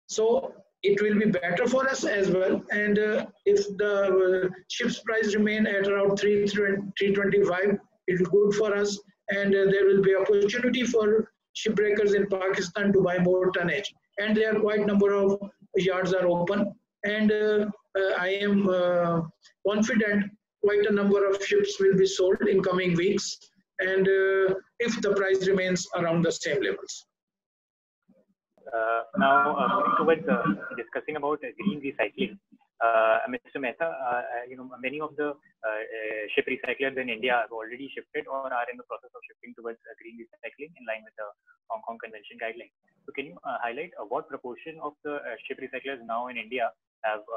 So it will be better for us as well. And uh, if the uh, ship's price remain at around 3, 325, it is good for us. And uh, there will be opportunity for shipbreakers in Pakistan to buy more tonnage. And there are quite number of yards are open. And uh, uh, I am uh, confident quite a number of ships will be sold in coming weeks. And if the price remains around the same levels. Uh, now, uh, moving towards uh, discussing about green recycling, Uh, Mr. Mehta, uh, uh, you know, many of the ship recyclers in India have already shifted or are in the process of shifting towards green recycling in line with the Hong Kong Convention guidelines. So, can you highlight what proportion of the ship recyclers now in India have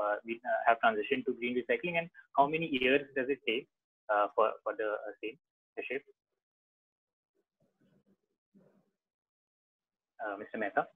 have transitioned to green recycling, and how many years does it take for for the same the shift? Uh, Mr. Mehta?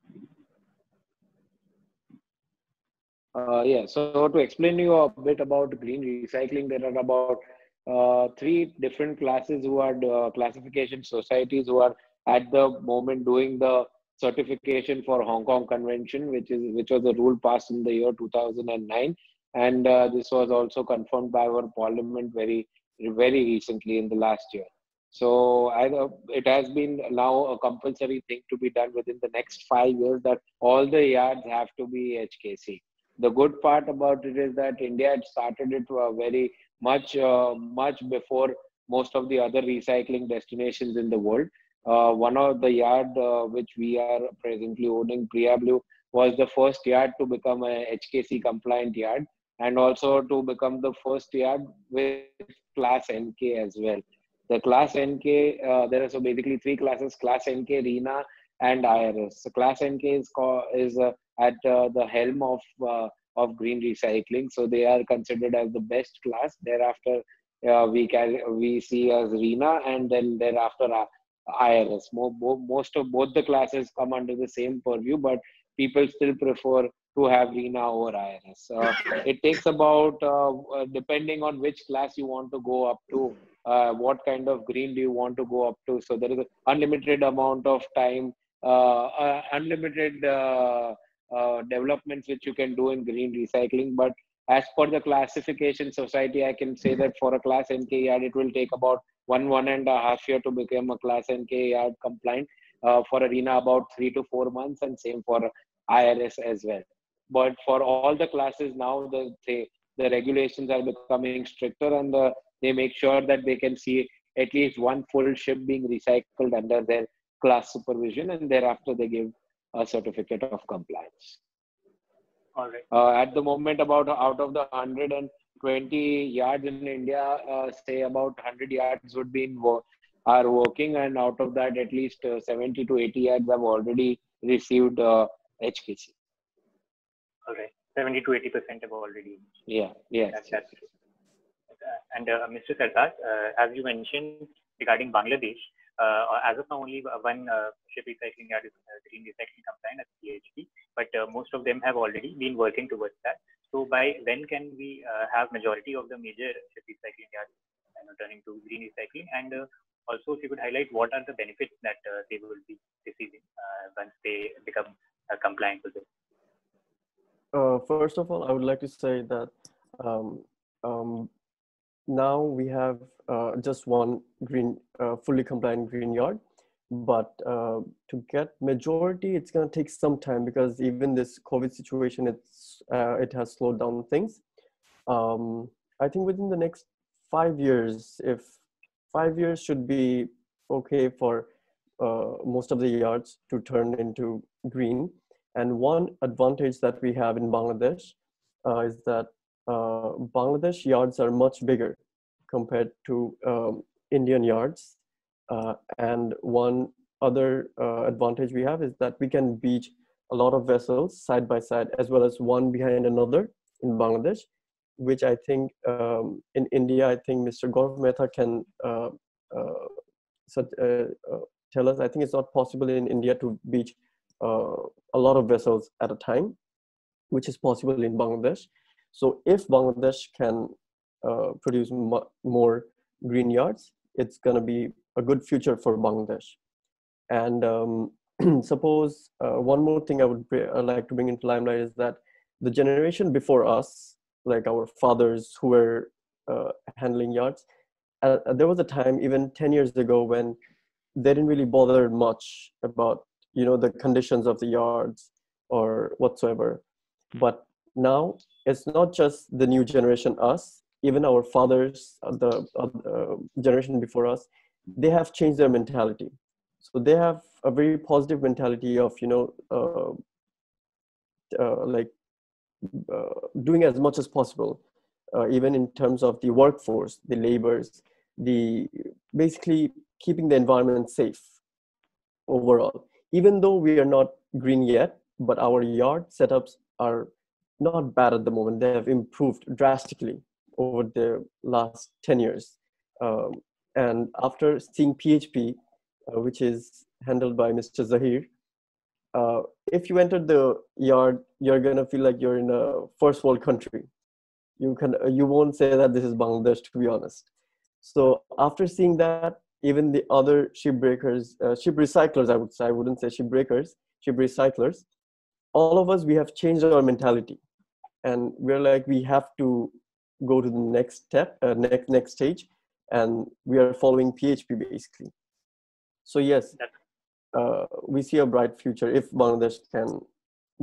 Uh, yeah, so to explain you a bit about green recycling, there are about uh, three different classes who are uh, classification societies who are at the moment doing the certification for Hong Kong Convention, which is which was a rule passed in the year 2009, and uh, this was also confirmed by our Parliament very very recently in the last year. So either it has been now a compulsory thing to be done within the next five years that all the yards have to be HKC. The good part about it is that India had started it uh, very much uh, much before most of the other recycling destinations in the world. Uh, one of the yard uh, which we are presently owning, Priya was the first yard to become a HKC compliant yard and also to become the first yard with class NK as well. The class NK, uh, there are so basically three classes: class NK, RINA, and IRS. So class NK is is uh, at uh, the helm of uh, of green recycling, so they are considered as the best class. Thereafter, uh, we can we see as RINA, and then thereafter IRS. most of both the classes come under the same purview, but people still prefer to have RINA over IRS. Uh, it takes about, uh, uh, depending on which class you want to go up to, uh, what kind of green do you want to go up to. So there is an unlimited amount of time, uh, uh, developments which you can do in green recycling. But as per the classification society, I can say that for a class NK yard, it will take about one one and a half year to become a class NK yard compliant. Uh, for RINA about three to four months and same for irs as well but for all the classes now the they, the regulations are becoming stricter and the, they make sure that they can see at least one full ship being recycled under their class supervision and thereafter they give a certificate of compliance all right uh, at the moment about out of the 120 yards in india uh, say about 100 yards would be in work are working and out of that at least uh, 70 to 80 yards have already received uh, HKC. All right, 70 to 80 percent have already. Yeah, yeah. That's, that's uh, and uh, Mr. Sartaj, uh, as you mentioned regarding Bangladesh, uh, as of now only one ship recycling yard is green recycling compliant as PHP, but most of them have already been working towards that. So by when can we have majority of the major ship recycling yards turning to green recycling and also if you could highlight what are the benefits that uh, they will be receiving uh, once they become uh, compliant with it uh, first of all i would like to say that um, um, now we have uh, just one green uh, fully compliant green yard but to get majority it's going to take some time because even this covid situation it's it has slowed down things um, i think within the next five years if five years should be okay for uh, most of the yards to turn into green. And one advantage that we have in Bangladesh uh, is that uh, Bangladesh yards are much bigger compared to um, Indian yards. Uh, and one other uh, advantage we have is that we can beach a lot of vessels side by side as well as one behind another in Bangladesh which I think um, in India, I think Mr. Gaurav Mehta can uh, uh, tell us. I think it's not possible in India to beach a lot of vessels at a time, which is possible in Bangladesh. So if Bangladesh can uh, produce more green yards, it's going to be a good future for Bangladesh. And um, <clears throat> suppose one more thing I would like to bring into limelight is that the generation before us like our fathers who were uh, handling yards. Uh, there was a time, even 10 years ago, when they didn't really bother much about you know the conditions of the yards or whatsoever. But now it's not just the new generation, us, even our fathers, uh, the uh, generation before us, they have changed their mentality. So they have a very positive mentality of you know uh, uh, like uh, doing as much as possible, uh, even in terms of the workforce, the labors the basically keeping the environment safe overall. Even though we are not green yet, but our yard setups are not bad at the moment. They have improved drastically over the last 10 years. Um, and after seeing PHP, uh, which is handled by Mr. Zahir, uh, if you enter the yard, you're gonna feel like you're in a first world country. You can you won't say that this is Bangladesh to be honest. So after seeing that, even the other ship breakers, uh, ship recyclers, I would say, I wouldn't say ship breakers, ship recyclers, all of us, we have changed our mentality. And we're like, we have to go to the next step, uh, next, next stage. And we are following PHP basically. So yes, uh, we see a bright future if Bangladesh can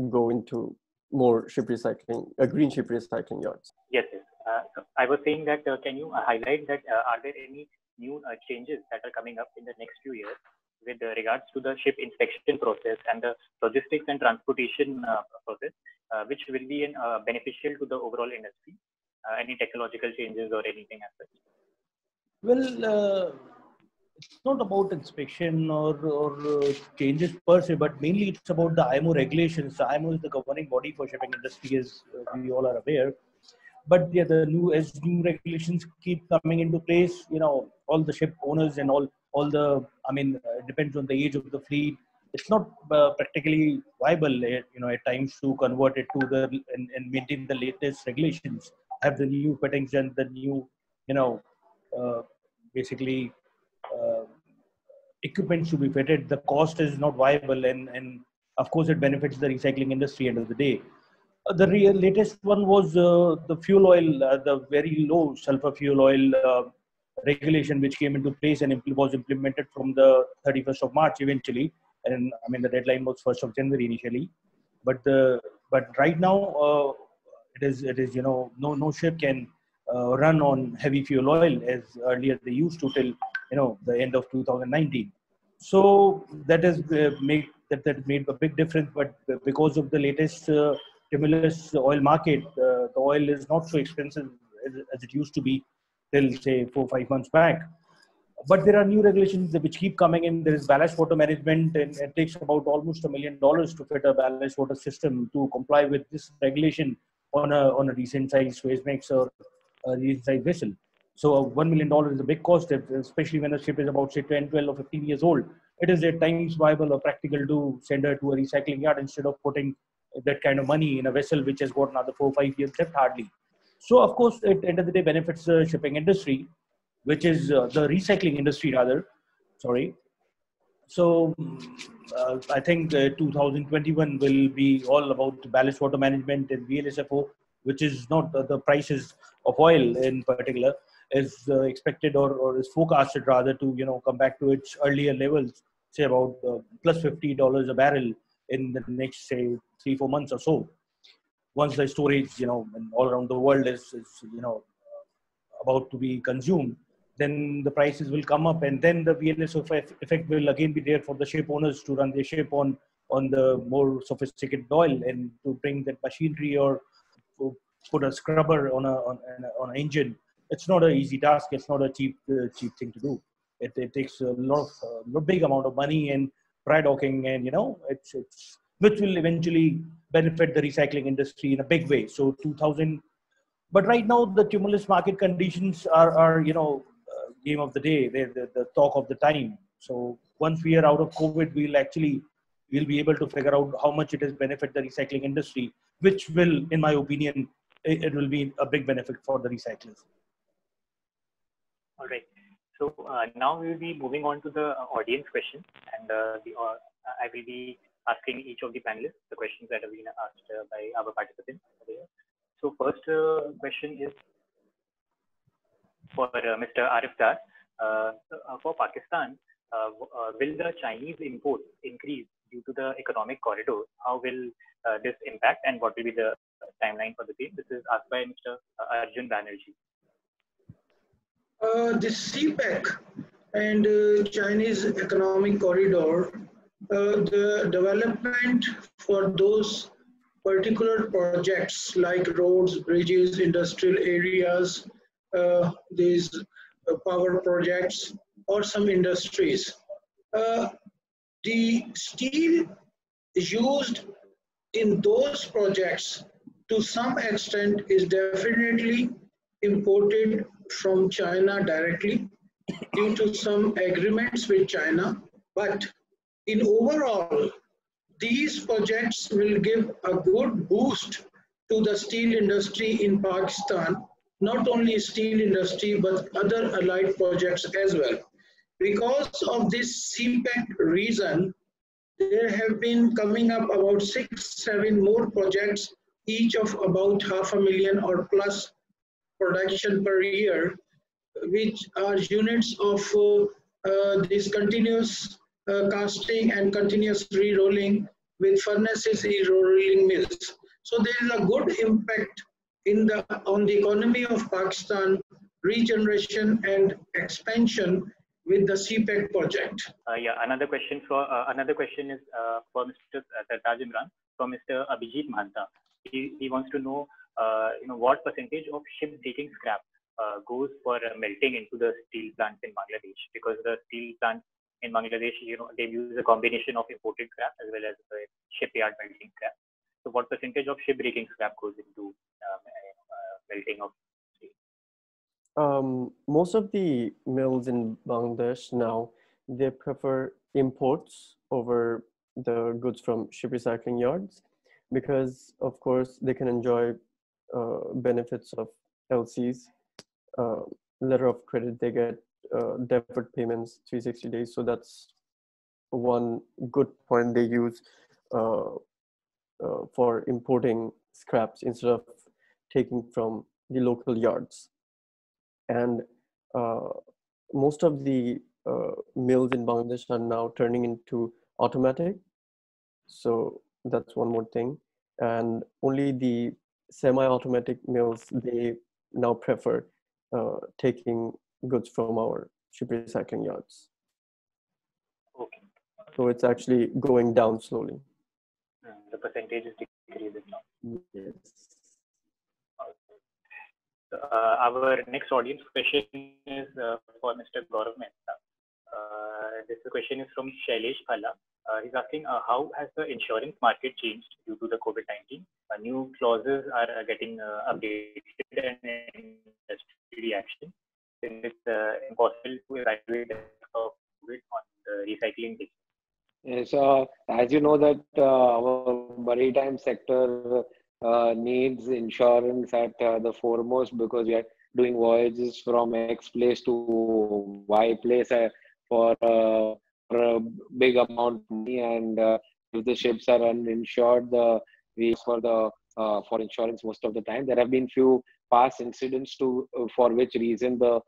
go into more ship recycling, uh, green ship recycling yards. Yes, yes. Uh, so I was saying that uh, can you uh, highlight that uh, are there any new uh, changes that are coming up in the next few years with regards to the ship inspection process and the logistics and transportation process, which will be in, beneficial to the overall industry? any technological changes or anything as such? Well, it's not about inspection or, or uh, changes per se, but mainly it's about the IMO regulations. The IMO is the governing body for shipping industry, as uh, we all are aware. But yeah, the new as new regulations keep coming into place, you know, all the ship owners and all all the, I mean, uh, it depends on the age of the fleet. It's not uh, practically viable, uh, you know, at times to convert it to the and, and maintain the latest regulations. Have the new fittings and the new, you know, uh, basically uh, equipment should be fitted. The cost is not viable, and and of course it benefits the recycling industry end of the day. Uh, the real latest one was uh, the fuel oil, uh, the very low sulfur fuel oil uh, regulation, which came into place and was implemented from the 31st of March eventually. And I mean the deadline was 1st of January initially, but the but right now uh, it is it is you know no no ship can run on heavy fuel oil as earlier they used to till you know the end of 2019 so that has uh, made that, that made a big difference. But because of the latest uh, stimulus oil market uh, the oil is not so expensive as, as, it used to be till say four five months back but there are new regulations which keep coming in there is ballast water management and it takes about almost a million dollars to fit a ballast water system to comply with this regulation on a on a decent size mix or a decent size vessel so $1 million is a big cost, especially when the ship is about, say, 10, 12 or 15 years old. It is at times viable or practical to send her to a recycling yard instead of putting that kind of money in a vessel which has got another four or five years left hardly. So, of course, at the end of the day, benefits the shipping industry, which is uh, the recycling industry rather. Sorry. So, uh, I think uh, 2021 will be all about ballast water management and VLSFO, which is not the prices of oil in particular, is expected or, or is forecasted rather to you know come back to its earlier levels, say about uh, plus fifty dollars a barrel in the next say three four months or so. Once the storage you know all around the world is, is you know about to be consumed, then the prices will come up, and then the VLSFO effect will again be there for the ship owners to run their ship on on the more sophisticated oil and to bring that machinery or put a scrubber on a on, on an engine it's not an easy task. It's not a cheap uh, cheap thing to do. It, it takes a lot of big amount of money and dry docking, and you know it's it's which will eventually benefit the recycling industry in a big way. So 2000, but right now the tumulus market conditions are are you know game of the day. They're the, the talk of the time. So once we are out of COVID, we'll actually we'll be able to figure out how much it has benefit the recycling industry, which will, in my opinion, it, it will be a big benefit for the recyclers. All right. So uh, now we will be moving on to the uh, audience questions, and uh, the, uh, I will be asking each of the panelists the questions that have been asked uh, by our participants. So first uh, question is for Mr. Arif Dar. for Pakistan, will the Chinese imports increase due to the economic corridor? How will this impact, and what will be the timeline for the same? This is asked by Mr. Arjun Banerjee. Uh, the CPEC and uh, Chinese economic corridor, uh, the development for those particular projects like roads, bridges, industrial areas, uh, these uh, power projects, or some industries. Uh, the steel used in those projects to some extent is definitely imported from China directly due to some agreements with China. But in overall, these projects will give a good boost to the steel industry in Pakistan, not only steel industry, but other allied projects as well. because of this CPEC reason, there have been coming up about six, seven more projects, each of about half a million or plus production per year, which are units of uh, uh, this continuous uh, casting and continuous re-rolling with furnaces re-rolling mills. So there is a good impact in the on the economy of Pakistan, regeneration and expansion with the CPEC project. Uh, yeah, another question for uh, another question is uh, for Mr. Sartaj Imran from Mr. Abhijit Mahanta. He, he wants to know, uh, you know, what percentage of ship breaking scrap uh, goes for uh, melting into the steel plants in Bangladesh because the steel plants in Bangladesh, you know, they use a combination of imported scrap as well as shipyard melting scrap. So, what percentage of ship breaking scrap goes into um, melting of um, most of the mills in Bangladesh now they prefer imports over the goods from ship recycling yards because of course they can enjoy uh, benefits of LCs, uh, letter of credit they get uh, deferred payments 360 days. So that's one good point they use uh, for importing scraps instead of taking from the local yards and uh, most of the uh, mills in Bangladesh are now turning into automatic. So that's one more thing. And only the semi-automatic mills they now prefer uh, taking goods from our ship recycling yards. Okay. So it's actually going down slowly. Percentage is decreasing now. Yes uh, our next audience question is uh, for Mr. Gaurav Mehta. Uh, this question is from Shailesh Pala. Uh, he's asking uh, how has the insurance market changed due to the COVID-19? Uh, new clauses are getting updated and industry reaction. It's impossible to evaluate the COVID on the recycling basis. Yes, uh, as you know that uh, our maritime sector uh, needs insurance at uh, the foremost because we are doing voyages from X place to Y place uh, for, uh, for, a big amount of money. And uh, if the ships are uninsured, the we for the uh, for insurance most of the time. There have been few past incidents to for which reason the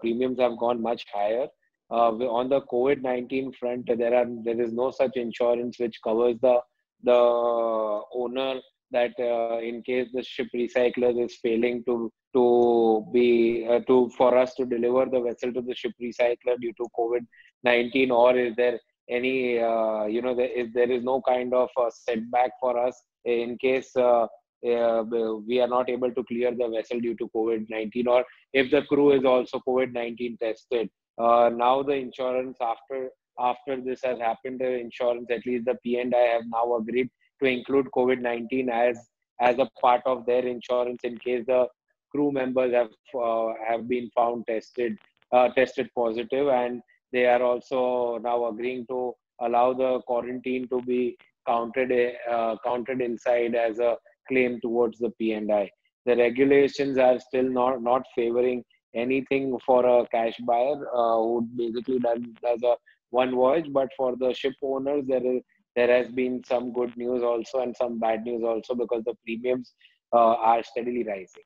premiums have gone much higher. On the COVID nineteen front, there are there is no such insurance which covers the the owner that uh, in case the ship recycler is failing to to be uh, to for us to deliver the vessel to the ship recycler due to covid 19 or is there any uh, you know there is, there is no kind of setback for us in case uh, uh, we are not able to clear the vessel due to covid 19 or if the crew is also covid 19 tested uh, now the insurance after after this has happened the insurance at least the p and i have now agreed to include COVID-19 as as a part of their insurance in case the crew members have uh, have been found tested uh, tested positive, and they are also now agreeing to allow the quarantine to be counted uh, counted inside as a claim towards the P&I. The regulations are still not not favoring anything for a cash buyer uh, who basically does, does a one voyage, but for the ship owners there is there has been some good news also and some bad news also because the premiums uh, are steadily rising.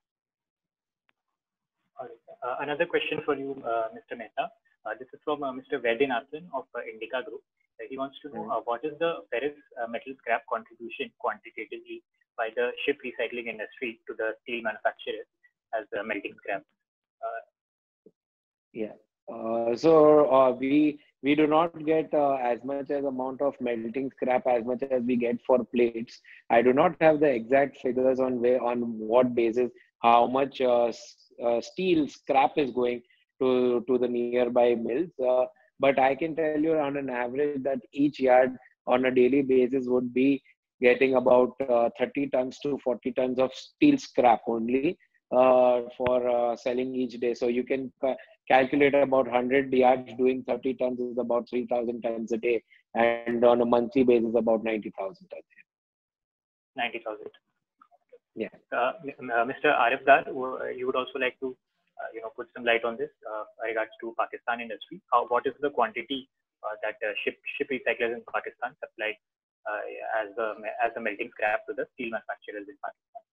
Uh, another question for you, uh, Mr. Mehta. Uh, this is from uh, Mr. Vedinathan of uh, Indica Group. he wants to know mm-hmm. what is the ferrous metal scrap contribution quantitatively by the ship recycling industry to the steel manufacturers as the melting scrap. Yeah. so we we do not get uh, as much as amount of melting scrap as much as we get for plates. I do not have the exact figures on where on what basis how much uh, uh, steel scrap is going to to the nearby mills. Uh, but i can tell you on an average that each yard on a daily basis would be getting about uh, 30 tons to 40 tons of steel scrap only. uh, Uh, for uh, selling each day. So you can calculate about 100 yards doing 30 tons is about 3000 tons a day. And on a monthly basis about 90000 tons 90000 yeah. Uh, uh, mr arif dar uh, you would also like to you know, put some light on this regards to Pakistan industry. How, what is the quantity that ship ship recyclers in Pakistan supply as the as the melting scrap to the steel manufacturers in Pakistan?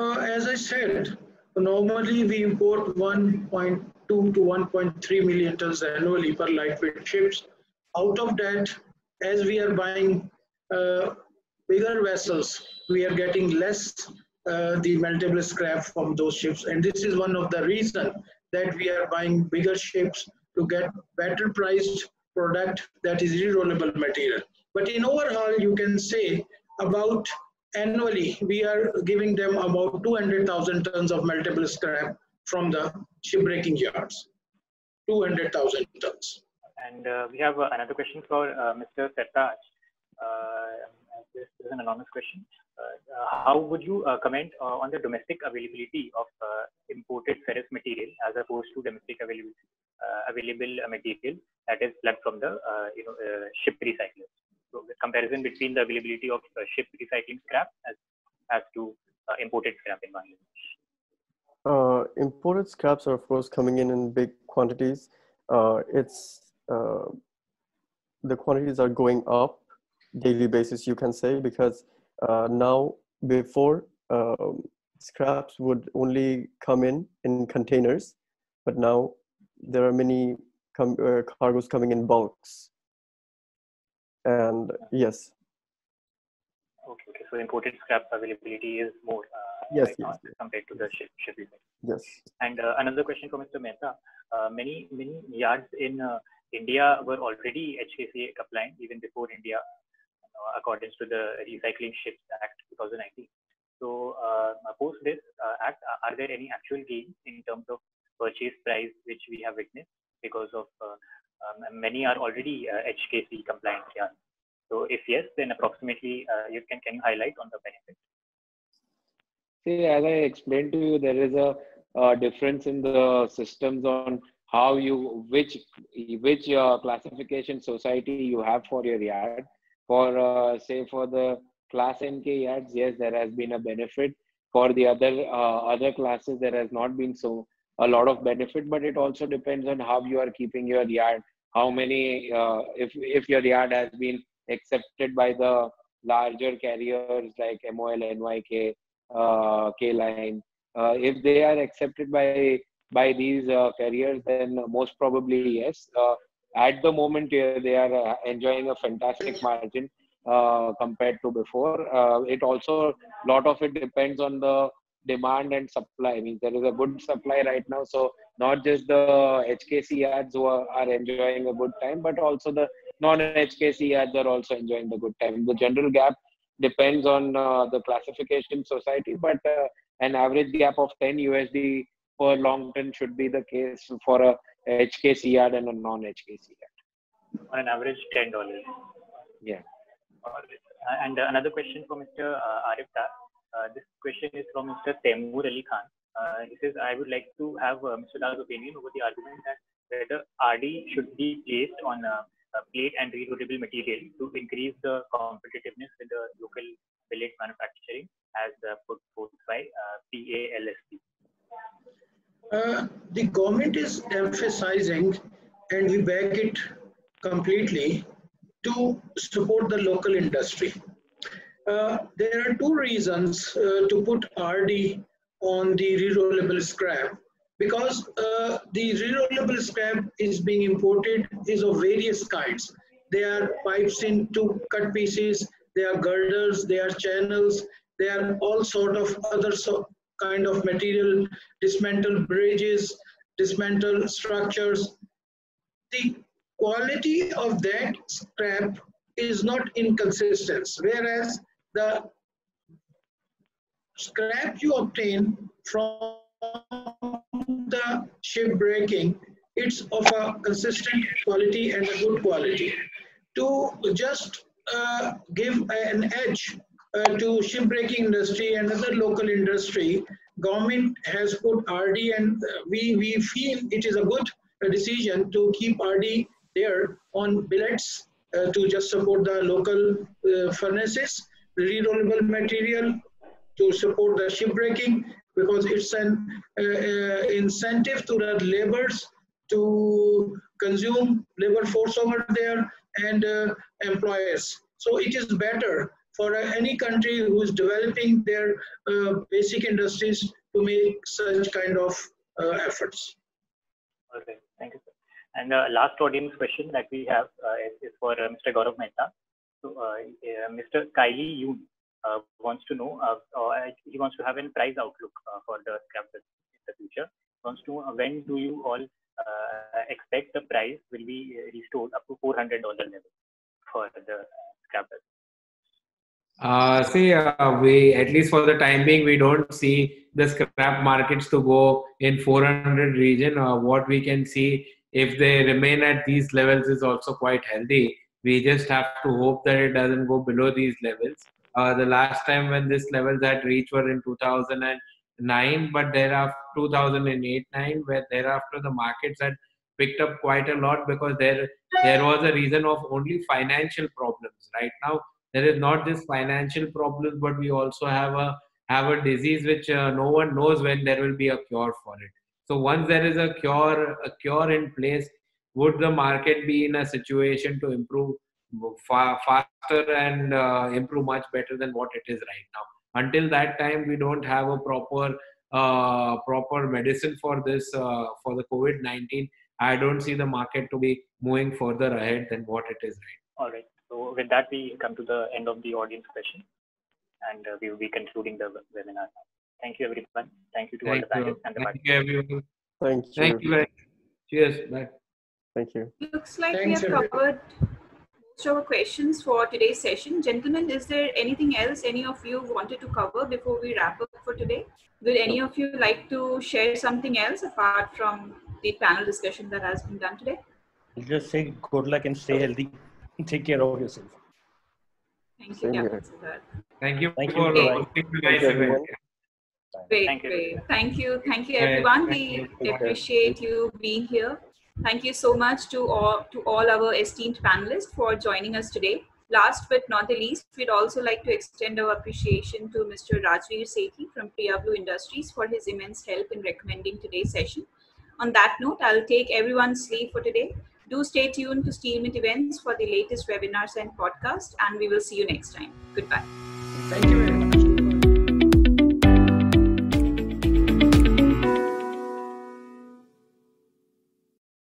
As I said, normally we import 1.2 to 1.3 million tons annually per lightweight ships. Out of that, as we are buying uh, bigger vessels, we are getting less uh, the meltable scrap from those ships. And this is one of the reasons that we are buying bigger ships to get better priced product that is rerollable material. But in overall, you can say about annually, we are giving them about 200,000 tons of meltable scrap from the shipbreaking yards. 200,000 tons. And uh, we have uh, another question for uh, Mr. Sartaj. Uh, this is an anonymous question. Uh, how would you uh, comment on the domestic availability of imported ferrous material as opposed to domestic available available material that is plugged from the you know ship recyclers? Comparison between the availability of uh, ship recycling scrap as, as to uh, imported scrap in Bangladesh. Uh, imported scraps are of course coming in in big quantities. Uh, it's uh, the quantities are going up daily basis, you can say, because uh, now before um, scraps would only come in in containers, but now there are many com- cargoes coming in bulks and yes. Okay okay. So imported scrap availability is more uh, yes, right yes, yes, compared to the ship shipping yes. And uh, another question from mr mehta. Uh, many many yards in uh, india were already hkca compliant even before india uh, according to the recycling ships act 2019 so uh, post this act are there any actual gains in terms of purchase price which we have witnessed because of um, many are already HKC uh, compliant. Yeah. So if yes, then approximately uh, you can can you highlight on the benefit? See, as I explained to you, there is a, a difference in the systems on how you which which uh, classification society you have for your yard. For uh, say for the class NK yards, yes, there has been a benefit. For the other uh, other classes, there has not been so a lot of benefit. But it also depends on how you are keeping your yard how many uh, if if your yard has been accepted by the larger carriers like MOL, NYK, uh, K Line, uh, if they are accepted by by these uh, carriers, then most probably yes. Uh, at the moment, they are uh, enjoying a fantastic margin compared to before. it also a lot of it depends on the demand and supply. I mean, there is a good supply right now, so not just the HKC yards who are, are enjoying a good time, but also the non-HKC yards are also enjoying the good time. The general gap depends on uh, the classification society, but uh, an average gap of 10 USD per long ton should be the case for a HKC yard and a non-HKC yard. On an average, $10. Yeah. And another question for Mr. Uh, Arif Dar. Uh, this question is from Mr. Taimur Ali Khan. Uh, he says, I would like to have uh, Mr. Dar's opinion over the argument that whether RD should be placed on uh, plate and rerollable material to increase the competitiveness in the local billet manufacturing as uh, put forth by PALSP. The government is emphasizing, and we back it completely, to support the local industry. Uh, there are two reasons uh, to put RD on the rerollable scrap because uh, the rerollable scrap is being imported is of various kinds. They are pipes into cut pieces, they are girders, they are channels, they are all sort of other so kind of material, dismantled bridges, dismantled structures. The quality of that scrap is not inconsistent, whereas the scrap you obtain from the ship breaking, it's of a consistent quality and a good quality. To just uh, give an edge uh, to shipbreaking industry and other local industry, government has put RD and we, we feel it is a good decision to keep RD there on billets uh, to just support the local uh, furnaces, rerollable material to support the shipbreaking because it's an uh, uh, incentive to the laborers to consume labor force over there and uh, employers. So it is better for any country who is developing their uh, basic industries to make such kind of uh, efforts. Okay, thank you, sir. And uh, last audience question that we have is, is, for Mr. Gaurav Mehta. So, Mr. Kylie Yoon wants to know, he wants to have a price outlook for the scrap in the future. Wants to know when do you all uh, expect the price will be restored up to $400 level for the scrap uh, see, uh, we at least for the time being, we don't see the scrap markets to go in 400 region. Uh, what we can see, if they remain at these levels, is also quite healthy. We just have to hope that it doesn't go below these levels. Uh, the last time when this levels had reached were in 2009, but thereafter 2008-9, where thereafter the markets had picked up quite a lot because there there was a reason of only financial problems. Right now, there is not this financial problems but we also have a have a disease which uh, no one knows when there will be a cure for it so once there is a cure a cure in place would the market be in a situation to improve far faster and uh, improve much better than what it is right now until that time we don't have a proper uh, proper medicine for this uh, for the covid 19 i don't see the market to be moving further ahead than what it is right now. all right so with that, we come to the end of the audience question, and uh, we will be concluding the webinar. Thank you, everyone. Thank you to Thank all the panelists and the Thank you, everyone. Thank you. Thank you. Cheers. Bye. Thank you. Looks like Thanks, we have everyone. covered most of our questions for today's session. Gentlemen, is there anything else any of you wanted to cover before we wrap up for today? Would any of you like to share something else apart from the panel discussion that has been done today? I'll just say good luck and stay healthy. <laughs> Take care of yourself. Thank you, Captain Thank you Thank for you. hosting the nice event. Great, Thank great. You. Thank you. Thank you, everyone. we appreciate you being here. Thank you so much to all, to all our esteemed panelists for joining us today. Last but not the least, we'd also like to extend our appreciation to Mr. Rajveer Sethi from Priya Blue Industries for his immense help in recommending today's session. On that note, I'll take everyone's leave for today. Do stay tuned to SteelMint events for the latest webinars and podcasts, and we will see you next time. Goodbye. Thank you very much.